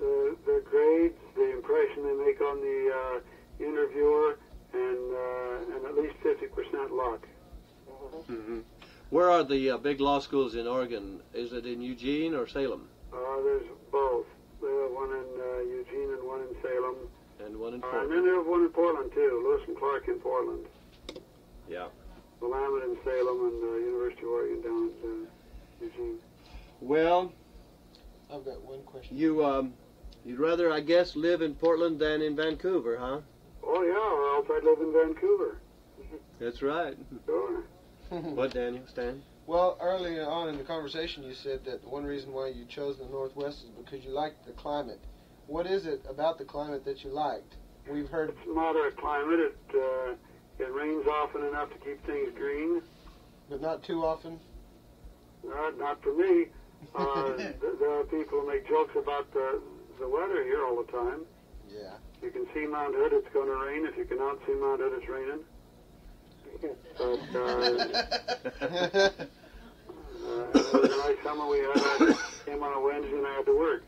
The the grades, the impression they make on the uh, interviewer, and uh, and at least 50% luck. uh-huh. hmm Where are the uh, big law schools in Oregon? Is it in Eugene or Salem? Uh, there's both. They have one in uh, Eugene and one in Salem. And one in Uh, and then they have one in Portland too, Lewis and Clark in Portland. Yeah. Willamette in Salem and uh, University of Oregon down at uh, Eugene. Well, I've got one question. you, um, you'd rather, I guess, live in Portland than in Vancouver, huh? Oh yeah, or else I'd live in Vancouver. That's right. Sure. What, Daniel? Stan? Well, earlier on in the conversation, you said that one reason why you chose the Northwest is because you liked the climate. What is it about the climate that you liked? We've heard It's moderate climate. It uh, it rains often enough to keep things green. but not too often. Not not for me. Uh, there are people who make jokes about the the weather here all the time. Yeah. You can see Mount Hood, it's going to rain. If you cannot see Mount Hood, it's raining. But uh, uh, it was a nice summer we had. I came on a Wednesday and I had to work.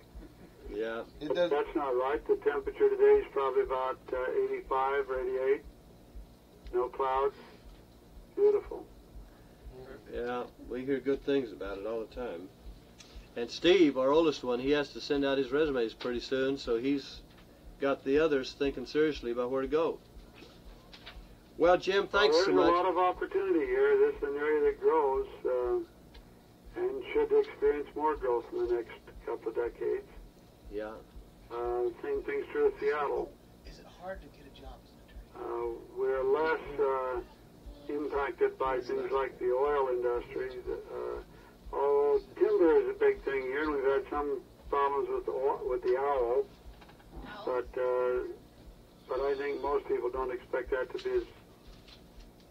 Yeah. It does. that's not right. The temperature today is probably about uh, 85 or 88. No clouds. beautiful. Yeah, we hear good things about it all the time. And Steve, our oldest one, he has to send out his resumes pretty soon, so he's got the others thinking seriously about where to go. Well, Jim, thanks well, so there's much. a lot of opportunity here. This is an area that grows uh, and should experience more growth in the next couple of decades. Yeah. Uh, same thing's true of Seattle. Is it hard to get we're less uh, impacted by things like the oil industry. Uh, oh, timber is a big thing here, and we've had some problems with the, with the owl. But uh, but I think most people don't expect that to be as,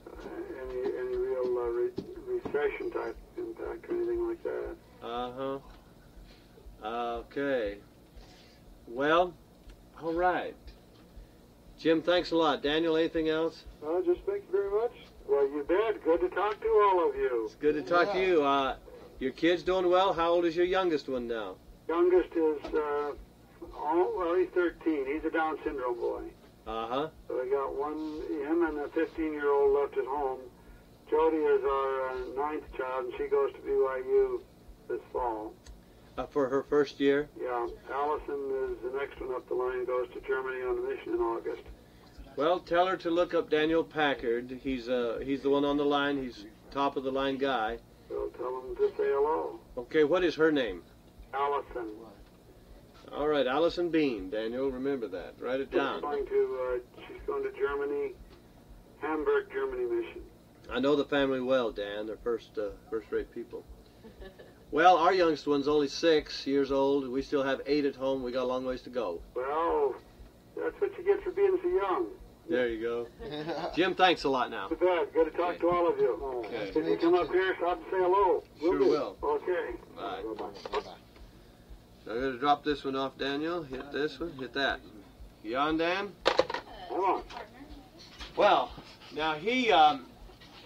uh, any any real uh, re- recession type impact or anything like that. Uh huh. Okay. Well, all right. Jim, thanks a lot. Daniel, anything else? Uh, just thank you very much. Well, you bet. Good to talk to all of you. It's good to talk to you. Uh, your kid's doing well. How old is your youngest one now? Youngest is uh, oh, well, he's 13. He's a Down syndrome boy. Uh huh. So we got one, him and a 15 year old left at home. Jody is our uh, ninth child, and she goes to BYU this fall. Uh, for her first year. Yeah, Allison is the next one up the line, goes to Germany on a mission in August. Well, tell her to look up Daniel Packard. He's uh he's the one on the line. He's top of the line guy. So tell him to say hello. Okay, what is her name? Allison. All right, Allison Bean. Daniel, remember that. Write it She's down. going to uh, she's going to Germany, Hamburg, Germany mission. I know the family well, Dan. They're first uh, first rate people. Well, our youngest one's only six years old. We still have eight at home. We got a long ways to go. Well, that's what you get for being so young. There you go. Jim, thanks a lot now. Too bad. Good to talk to all of you. Okay. Can you come up here so I can say hello? Sure do. will. Okay. Bye. Bye-bye. I'm going to drop this one off, Daniel. Hit this one. Hit that. You on, Dan? Come on. Well, now he um,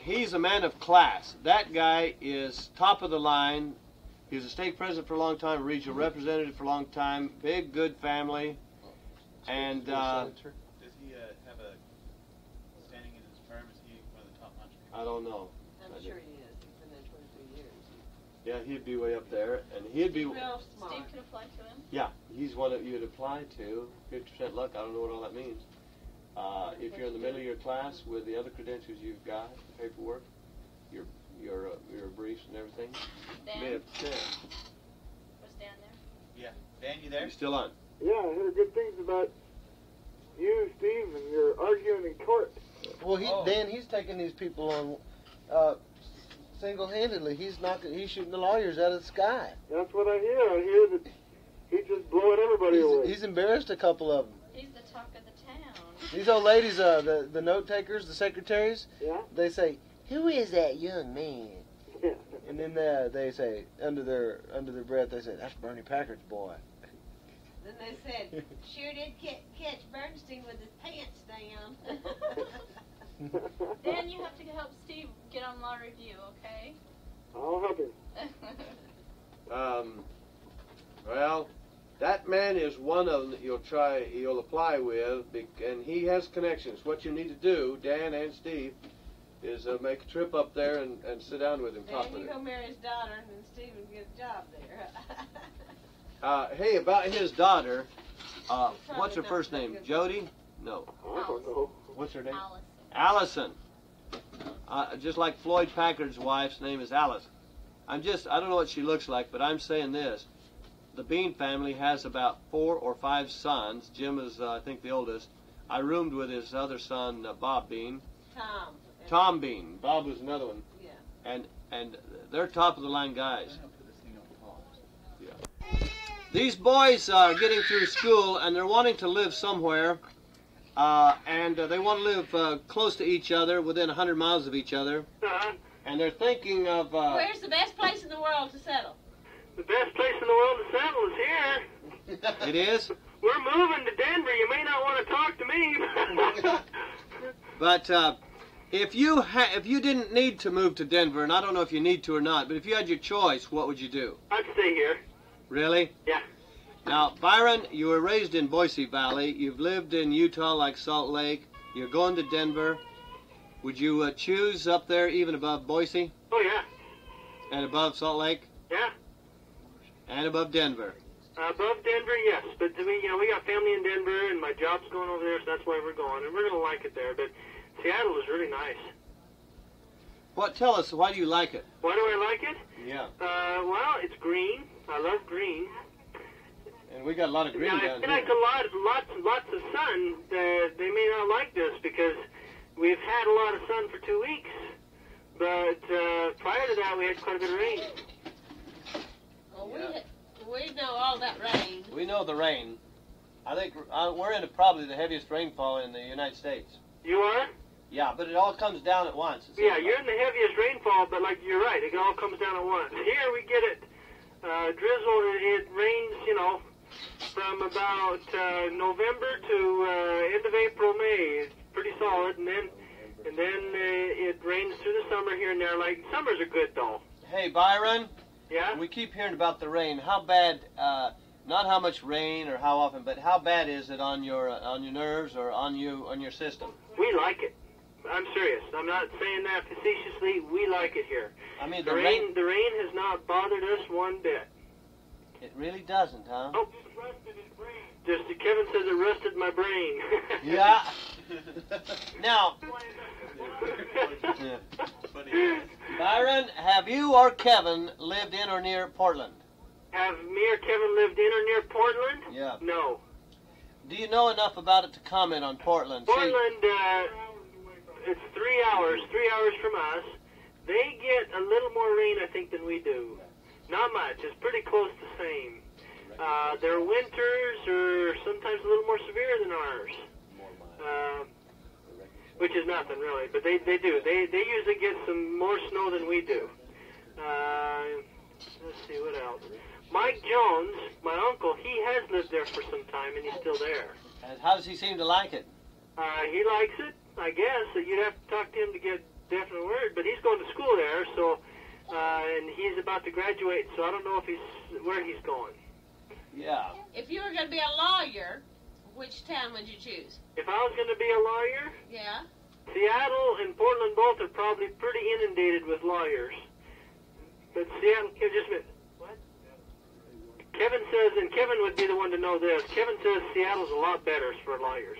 he's a man of class. That guy is top of the line. He was a state president for a long time, regional representative for a long time. Big, good family, and uh, Does he uh, have a standing in his firm? Is he one of the top entrepreneurs? I don't know. I'm sure he is. He's been there 23 years. Yeah, he'd be way up there, and he'd be. Real smart. Steve could apply to him. Yeah, he's one that you'd apply to. Fifty percent luck. I don't know what all that means. Uh, if you're in the middle of your class with the other credentials you've got, the paperwork, your your uh, your briefs and everything, Dan, may have chance. was Dan there? Yeah. Dan, you there? You still on? Yeah, I heard good things about you, Steve, and you're arguing in court. Well, he Oh. Dan, he's taking these people on uh, single-handedly. He's knocking, he's shooting the lawyers out of the sky. That's what I hear. I hear that he's just blowing everybody away. He's, he's embarrassed a couple of them. He's the talk of the town. These old ladies, uh, the the note takers, the secretaries, Yeah? they say, "Who is that young man?" Yeah. And then they, they say under their under their breath, they say, "That's Bernie Packard's boy." Then they said, sure did catch Bernstein with his pants down. Dan, you have to help Steve get on law review, okay? I'll help him. Um, well, that man is one of them that you'll try, you'll apply with, and he has connections. What you need to do, Dan and Steve, is uh, make a trip up there and, and sit down with him, talk and with you him. go marry his daughter, and then Stephen get a job there. Uh, hey, about his daughter, uh, what's her first name? good. Jody? No. I don't know. What's her name? Allison. Allison. Uh, just like Floyd Packard's wife's name is Alice. I'm just, I don't know what she looks like, but I'm saying this. The Bean family has about four or five sons. Jim is, uh, I think, the oldest. I roomed with his other son, uh, Bob Bean. Tom. Tom Bean. Bob was another one. Yeah. And and they're top of the line guys. I'm gonna put this thing on pause. These boys are getting through school and they're wanting to live somewhere, uh, and uh, they want to live uh, close to each other, within 100 miles of each other. Uh-huh. And they're thinking of. Uh, Where's the best place in the world to settle? The best place in the world to settle is here. it is, We're moving to Denver. You may not want to talk to me. but uh, if you ha- if you didn't need to move to Denver, and I don't know if you need to or not, but if you had your choice, what would you do? I'd stay here. Really? Yeah. Now, Byron, you were raised in Boise Valley. You've lived in Utah, like Salt Lake. You're going to Denver. Would you uh, choose up there even above Boise Oh yeah, and above Salt Lake yeah. and above Denver? Uh, above Denver, yes, but to me, you know, we got family in Denver, and my job's going over there, so that's why we're going, and we're gonna like it there. But Seattle is really nice. What? Tell us. Why do you like it? Why do I like it? Yeah. Uh, well, it's green. I love green. And we got a lot of green now, down I feel like a lot, lots, lots of sun. Uh, they may not like this because we've had a lot of sun for two weeks. But uh, prior to that, we had quite a bit of rain. Well, we, we know all that rain. We know the rain. I think uh, we're in probably the heaviest rainfall in the United States. You are? Yeah, but it all comes down at once. Yeah, seems you're like. in the heaviest rainfall, but like you're right, it all comes down at once. Here we get it uh, drizzle. It, it rains, you know, from about uh, November to uh, end of April, May. It's pretty solid, and then and then uh, it rains through the summer here and there. Like summers are good though. Hey, Byron. Yeah. We keep hearing about the rain. How bad? Uh, not how much rain or how often, but how bad is it on your uh, on your nerves or on you on your system? We like it. I'm serious. I'm not saying that facetiously. We like it here. I mean, The the rain, rain. the rain has not bothered us one bit. It really doesn't, huh? Oh, just Kevin says it rusted my brain. Yeah. now, Byron, have you or Kevin lived in or near Portland? Have me or Kevin lived in or near Portland? Yeah. No. Do you know enough about it to comment on Portland? See- Portland, uh, it's three hours, three hours from us. They get a little more rain, I think, than we do. Not much. It's pretty close to same. Uh, their winters are sometimes a little more severe than ours. Uh, which is nothing really, but they they do. They they usually get some more snow than we do. Uh, let's see what else. Mike Jones, my uncle, he has lived there for some time, and he's still there. And how does he seem to like it? Uh, he likes it, I guess. So you'd have to talk to him to get definite word, but he's going to school there, so uh, and he's about to graduate. So I don't know if he's where he's going. Yeah. If you were going to be a lawyer, which town would you choose? If I was going to be a lawyer, Yeah. Seattle and Portland both are probably pretty inundated with lawyers. But Seattle, Ke- just a minute. What? Kevin says, and Kevin would be the one to know this. Kevin says Seattle's a lot better for lawyers.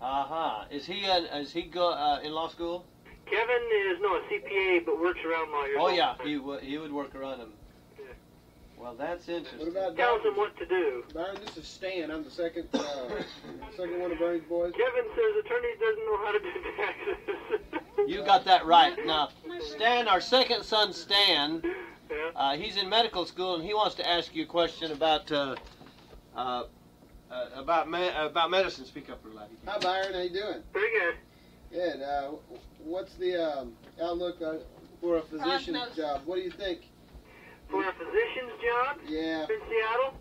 Uh huh. Is he in, is he go uh, in law school? Kevin is no a CPA, but works around lawyers. Oh all the yeah, time. he would he would work around him. Yeah. Well, that's What interesting. about tells Byron? him what to do. Byron, this is Stan. I'm the second, uh, second one of Bernie's boys. Kevin says attorney doesn't know how to do taxes. You got that right. Now, Stan, our second son, Stan, Yeah. uh, he's in medical school and he wants to ask you a question about uh, uh, uh, about me- about medicine. Speak up for loud. Hi, Byron. How you doing? Pretty good. Good. Uh, what's the um, outlook uh, for a physician's Prognosis. job? What do you think? For a physician's job Yeah. in Seattle,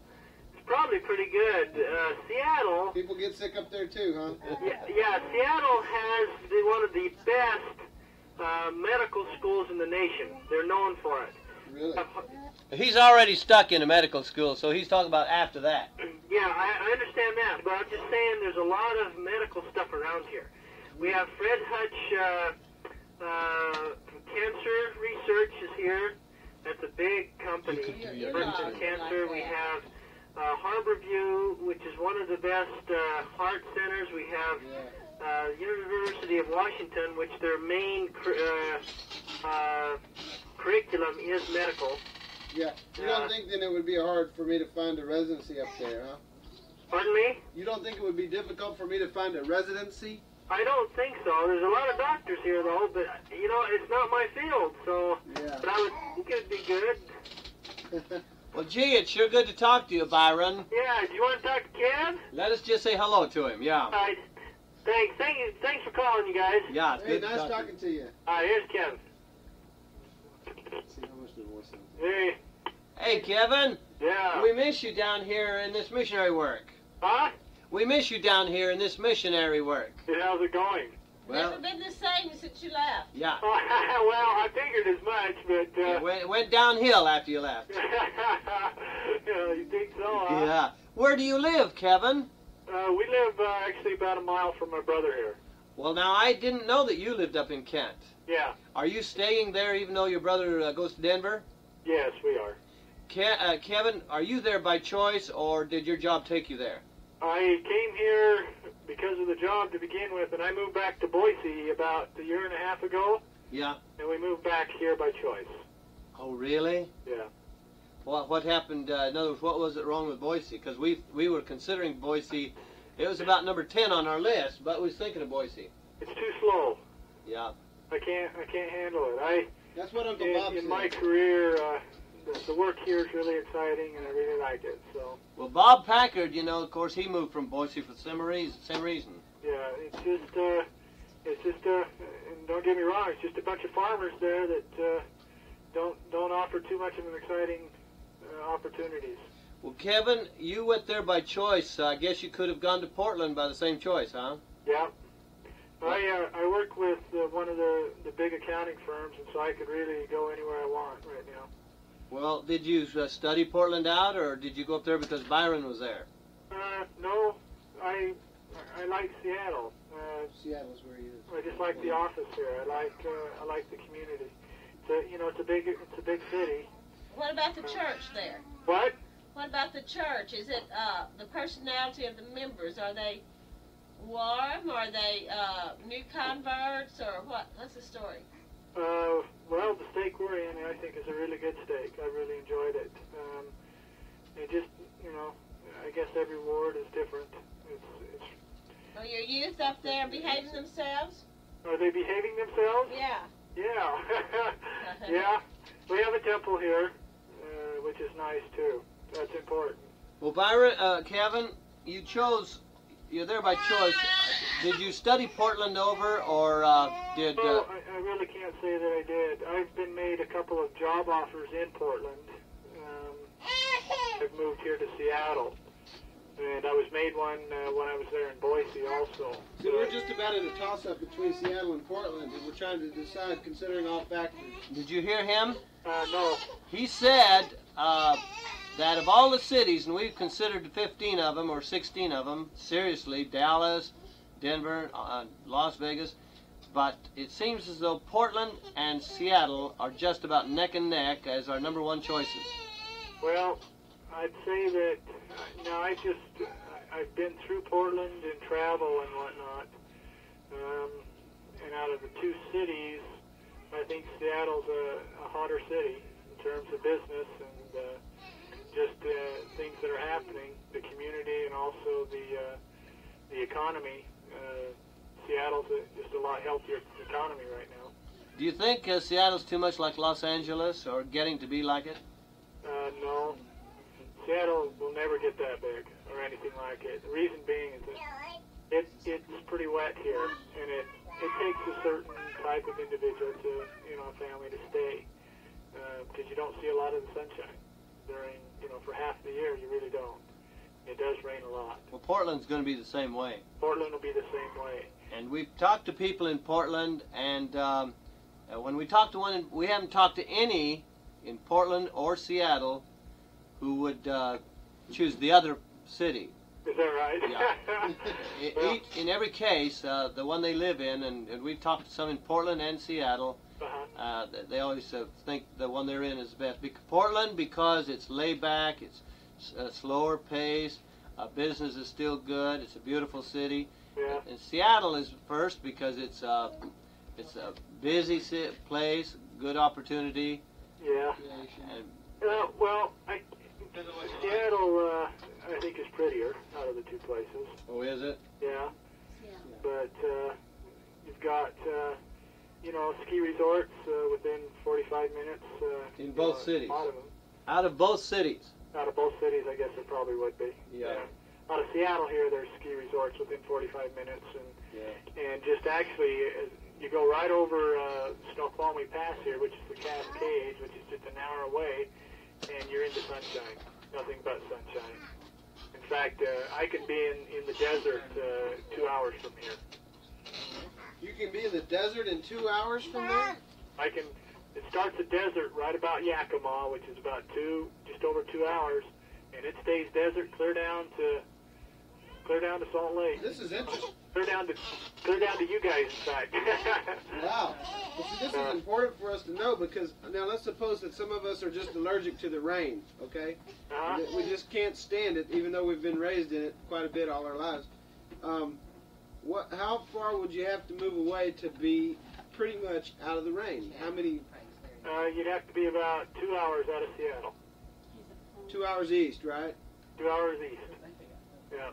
it's probably pretty good. Uh, Seattle. People get sick up there too, huh? Yeah, yeah, Seattle has the, one of the best uh, medical schools in the nation. They're known for it. Really? He's already stuck in a medical school, so he's talking about after that. Yeah, I, I understand that, but I'm just saying there's a lot of medical stuff around here. We have Fred Hutch uh, uh, Cancer Research is here. That's a big company. your Fred dog Hutch Cancer. like we have uh, Harborview, which is one of the best uh, heart centers. We have Yeah. Uh, University of Washington, which their main cur- uh, uh, curriculum is medical. Yeah. You Yeah. don't think then it would be hard for me to find a residency up there, huh? Pardon me? You don't think it would be difficult for me to find a residency? I don't think so. There's a lot of doctors here, though, but you know it's not my field, so. Yeah. But I would think it'd be good. Well, gee, it's sure good to talk to you, Byron. Yeah. Do you want to talk to Kev? Let us just say hello to him. Yeah. All right. Thanks. Thank you. Thanks for calling, you guys. Yeah, it's hey, good nice talk to you. talking to you. All right. Here's Kev. See how much the voice sounds. Hey. Hey, Kevin, Yeah. we miss you down here in this missionary work. Huh? We miss you down here in this missionary work. Hey, how's it going? Well, Never been the same since you left. yeah. well, I figured as much, but. Uh, It went, went downhill after you left. yeah, you think so? Huh? Yeah. Where do you live, Kevin? Uh, we live uh, actually about a mile from my brother here. Well, now I didn't know that you lived up in Kent. Yeah. Are you staying there even though your brother uh, goes to Denver? Yes, we are. Ke- uh, Kevin, are you there by choice or did your job take you there? I came here because of the job to begin with, and I moved back to Boise about a year and a half ago, Yeah. and we moved back here by choice. Oh, really? Yeah. What what happened? Uh, in other words, what was it wrong with Boise? Because we we were considering Boise. It was about number ten on our list, but we was thinking of Boise. It's too slow. Yeah. I can't. I can't handle it. I That's what Uncle in, Bob in my career, uh, the, the work here is really exciting, and I really like it. So Well, Bob Packard, you know, of course, he moved from Boise for the same reason. Same reason. yeah, it's just. Uh, it's just. Uh, and don't get me wrong. It's just a bunch of farmers there that uh, don't don't offer too much of an exciting opportunities. Well, Kevin, you went there by choice. I guess you could have gone to Portland by the same choice, huh? Yeah. I uh, I work with uh, one of the the big accounting firms, and so I could really go anywhere I want right now. Well, did you uh, study Portland out, or did you go up there because Byron was there? Uh, no, I I like Seattle. Uh, Seattle's where he is. I just like the office here. I like uh, I like the community. It's a, you know it's a big it's a big city. What about the church there? What? What about the church? Is it uh, the personality of the members? Are they warm? Are they uh, new converts? Or what? What's the story? Uh, well, the stake we're in, I think, is a really good stake. I really enjoyed it. Um, it just, you know, I guess every ward is different. It's, it's, Are your youth up there behaving themselves? are they behaving themselves? Yeah. Yeah. yeah. We have a temple here, which is nice too. That's important. Well, Byron, uh, Kevin, you chose. You're there by choice. Did you study Portland over, or uh, did? Uh, Well, I, I really can't say that I did. I've been made a couple of job offers in Portland. Um, I've moved here to Seattle, and I was made one uh, when I was there in Boise also. See, we're just about in a toss-up between Seattle and Portland, and we're trying to decide, considering all factors. did you hear him? Uh, no. He said uh, that of all the cities, and we've considered 15 of them or 16 of them, seriously, Dallas, Denver, uh, Las Vegas, but it seems as though Portland and Seattle are just about neck and neck as our number one choices. Well, I'd say that uh, no, I just I've been through Portland and travel and whatnot, um, and out of the two cities, I think Seattle's a, a hotter city in terms of business and uh, just uh, things that are happening, the community and also the uh, the economy. Uh, Seattle's a, just a lot healthier economy right now. Do you think uh, Seattle's too much like Los Angeles or getting to be like it? Uh, no, Seattle will never get that big or anything like it. The reason being is that it, it's pretty wet here, and it it takes a certain type of individual to you know a family to stay because you don't see a lot of the sunshine during you know for half the year you really don't. It does rain a lot. Well, Portland's going to be the same way. Portland will be the same way. And we've talked to people in Portland, and um, uh, when we talked to one, we haven't talked to any in Portland or Seattle who would uh, choose the other city. Is that right? Yeah. Well- each- in every case, uh, the one they live in, and, and we've talked to some in Portland and Seattle, uh-huh. uh, they always uh, think the one they're in is the best. Bec- Portland because it's laid back, it's s- uh, slower pace, uh, business is still good, it's a beautiful city. Yeah. And Seattle is first because it's uh, it's a busy ci- place, good opportunity, Yeah. and Uh, well, I, Seattle, uh, I think is prettier out of the two places. oh, is it? Yeah. But uh, you've got, uh, you know, ski resorts uh, within 45 minutes. Uh, In both know, cities. A of. Out of both cities. Out of both cities, I guess it probably would be. Yeah. Out of Seattle here, there's ski resorts within 45 minutes, and Yeah. and just actually, uh, you go right over uh, Snoqualmie Pass here, which is the Cascades, which is just an hour away, and you're into sunshine. Nothing but sunshine. In fact, uh, I can be in, in the desert uh, two hours from here. You can be in the desert in two hours from there? I can. It starts the desert right about Yakima, which is about two, just over two hours, and it stays desert clear down to clear down to Salt Lake. This is interesting. Clear down to clear down to you guys, in fact. Wow. Well, see, this is important for us to know because now let's suppose that some of us are just allergic to the rain, okay? Uh-huh. We just can't stand it, even though we've been raised in it quite a bit all our lives. Um, what? How far would you have to move away to be pretty much out of the rain? How many? Uh, you'd have to be about two hours out of Seattle. Two hours east, right? Two hours east. Yeah.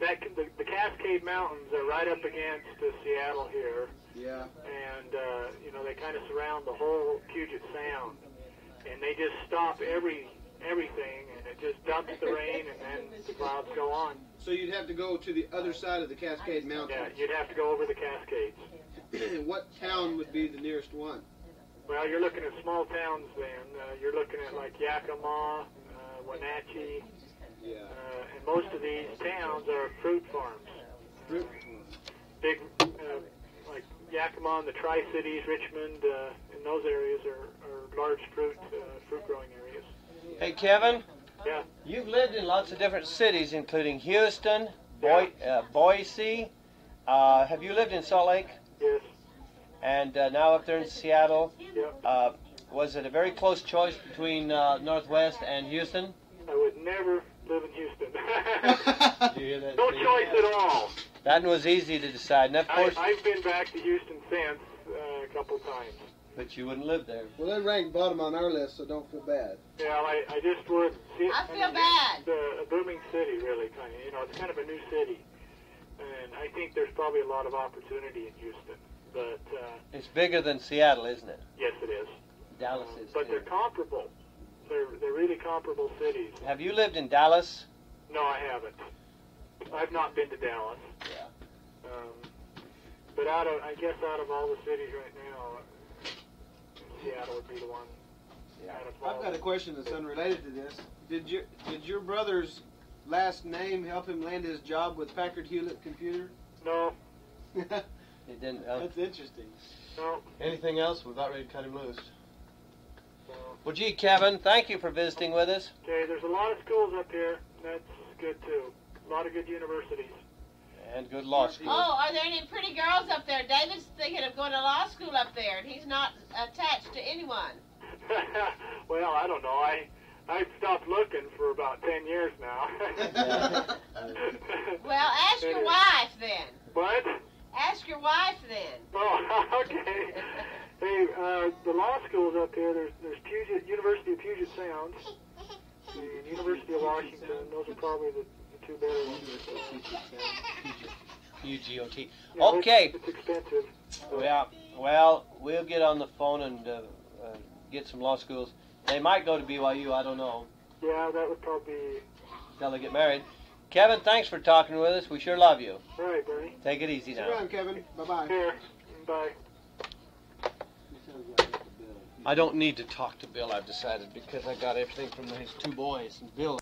That the, the Cascade Mountains are right up against uh, Seattle here, Yeah. and uh, you know they kind of surround the whole Puget Sound, and they just stop every everything, and it just dumps the rain, and then the clouds go on. So you'd have to go to the other side of the Cascade Yeah, Mountains. you'd have to go over the Cascades. what town would be the nearest one? Well, you're looking at small towns then. Uh, you're looking at like Yakima, uh, Wenatchee, Yeah. uh, and most of these towns are fruit farms. Fruit. Big, uh, like Yakima and the Tri Cities, Richland, uh, in those areas are, are large fruit uh, fruit growing areas. Hey, Kevin. Yeah. You've lived in lots of different cities, including Houston, Boy, uh, Boise. Uh, have you lived in Salt Lake? Yes. And uh, now up there in Seattle. Yep. Uh, was it a very close choice between uh, Northwest and Houston? I would never live in Houston. You hear that? no Steve? choice at all. That one was easy to decide. And of I, course, I've been back to Houston since uh, a couple times. But you wouldn't live there. Well, it ranked bottom on our list, so don't feel bad. Yeah, I, I just would. See, I feel mean, bad. It's a, a booming city, really, kind of. You know, it's kind of a new city, and I think there's probably a lot of opportunity in Houston. But uh, It's bigger than Seattle, isn't it? yes, it is. Dallas Um, is. But too. they're comparable. They're they're really comparable cities. Have you lived in Dallas? No, I haven't. I've not been to Dallas. Yeah. Um, but out of I guess out of all the cities right now, Seattle would be the one. Out I've got a question that's unrelated to this. Did your did your brother's last name help him land his job with Packard Hewlett Computer? No, It didn't. Uh, interesting. no. anything else? We're about ready to cut him loose. no. Well, gee, Kevin, thank you for visiting with us. Okay, there's a lot of schools up here. That's good too. A lot of good universities. And good law school. Oh, are there any pretty girls up there? David's thinking of going to law school up there, and he's not attached to anyone. well, I don't know. I I've stopped looking for about ten years now. Well, ask your wife then. What? Ask your wife then. Oh, okay. Hey, uh, the law schools up there. There's there's Puget University of Puget Sound, and University of Washington. Those are probably the, the two better ones. UGOT. Okay. It's, it's expensive. Yeah. Well, we'll get on the phone and uh, uh, get some law schools. They might go to BYU. I don't know. Yeah, that would probably be. Till they get married. Kevin, thanks for talking with us. We sure love you. All right, Bernie. Take it easy now. you around, Kevin. Bye bye. Here. Bye. I don't need to talk to Bill, I've decided, because I got everything from his two boys. And Bill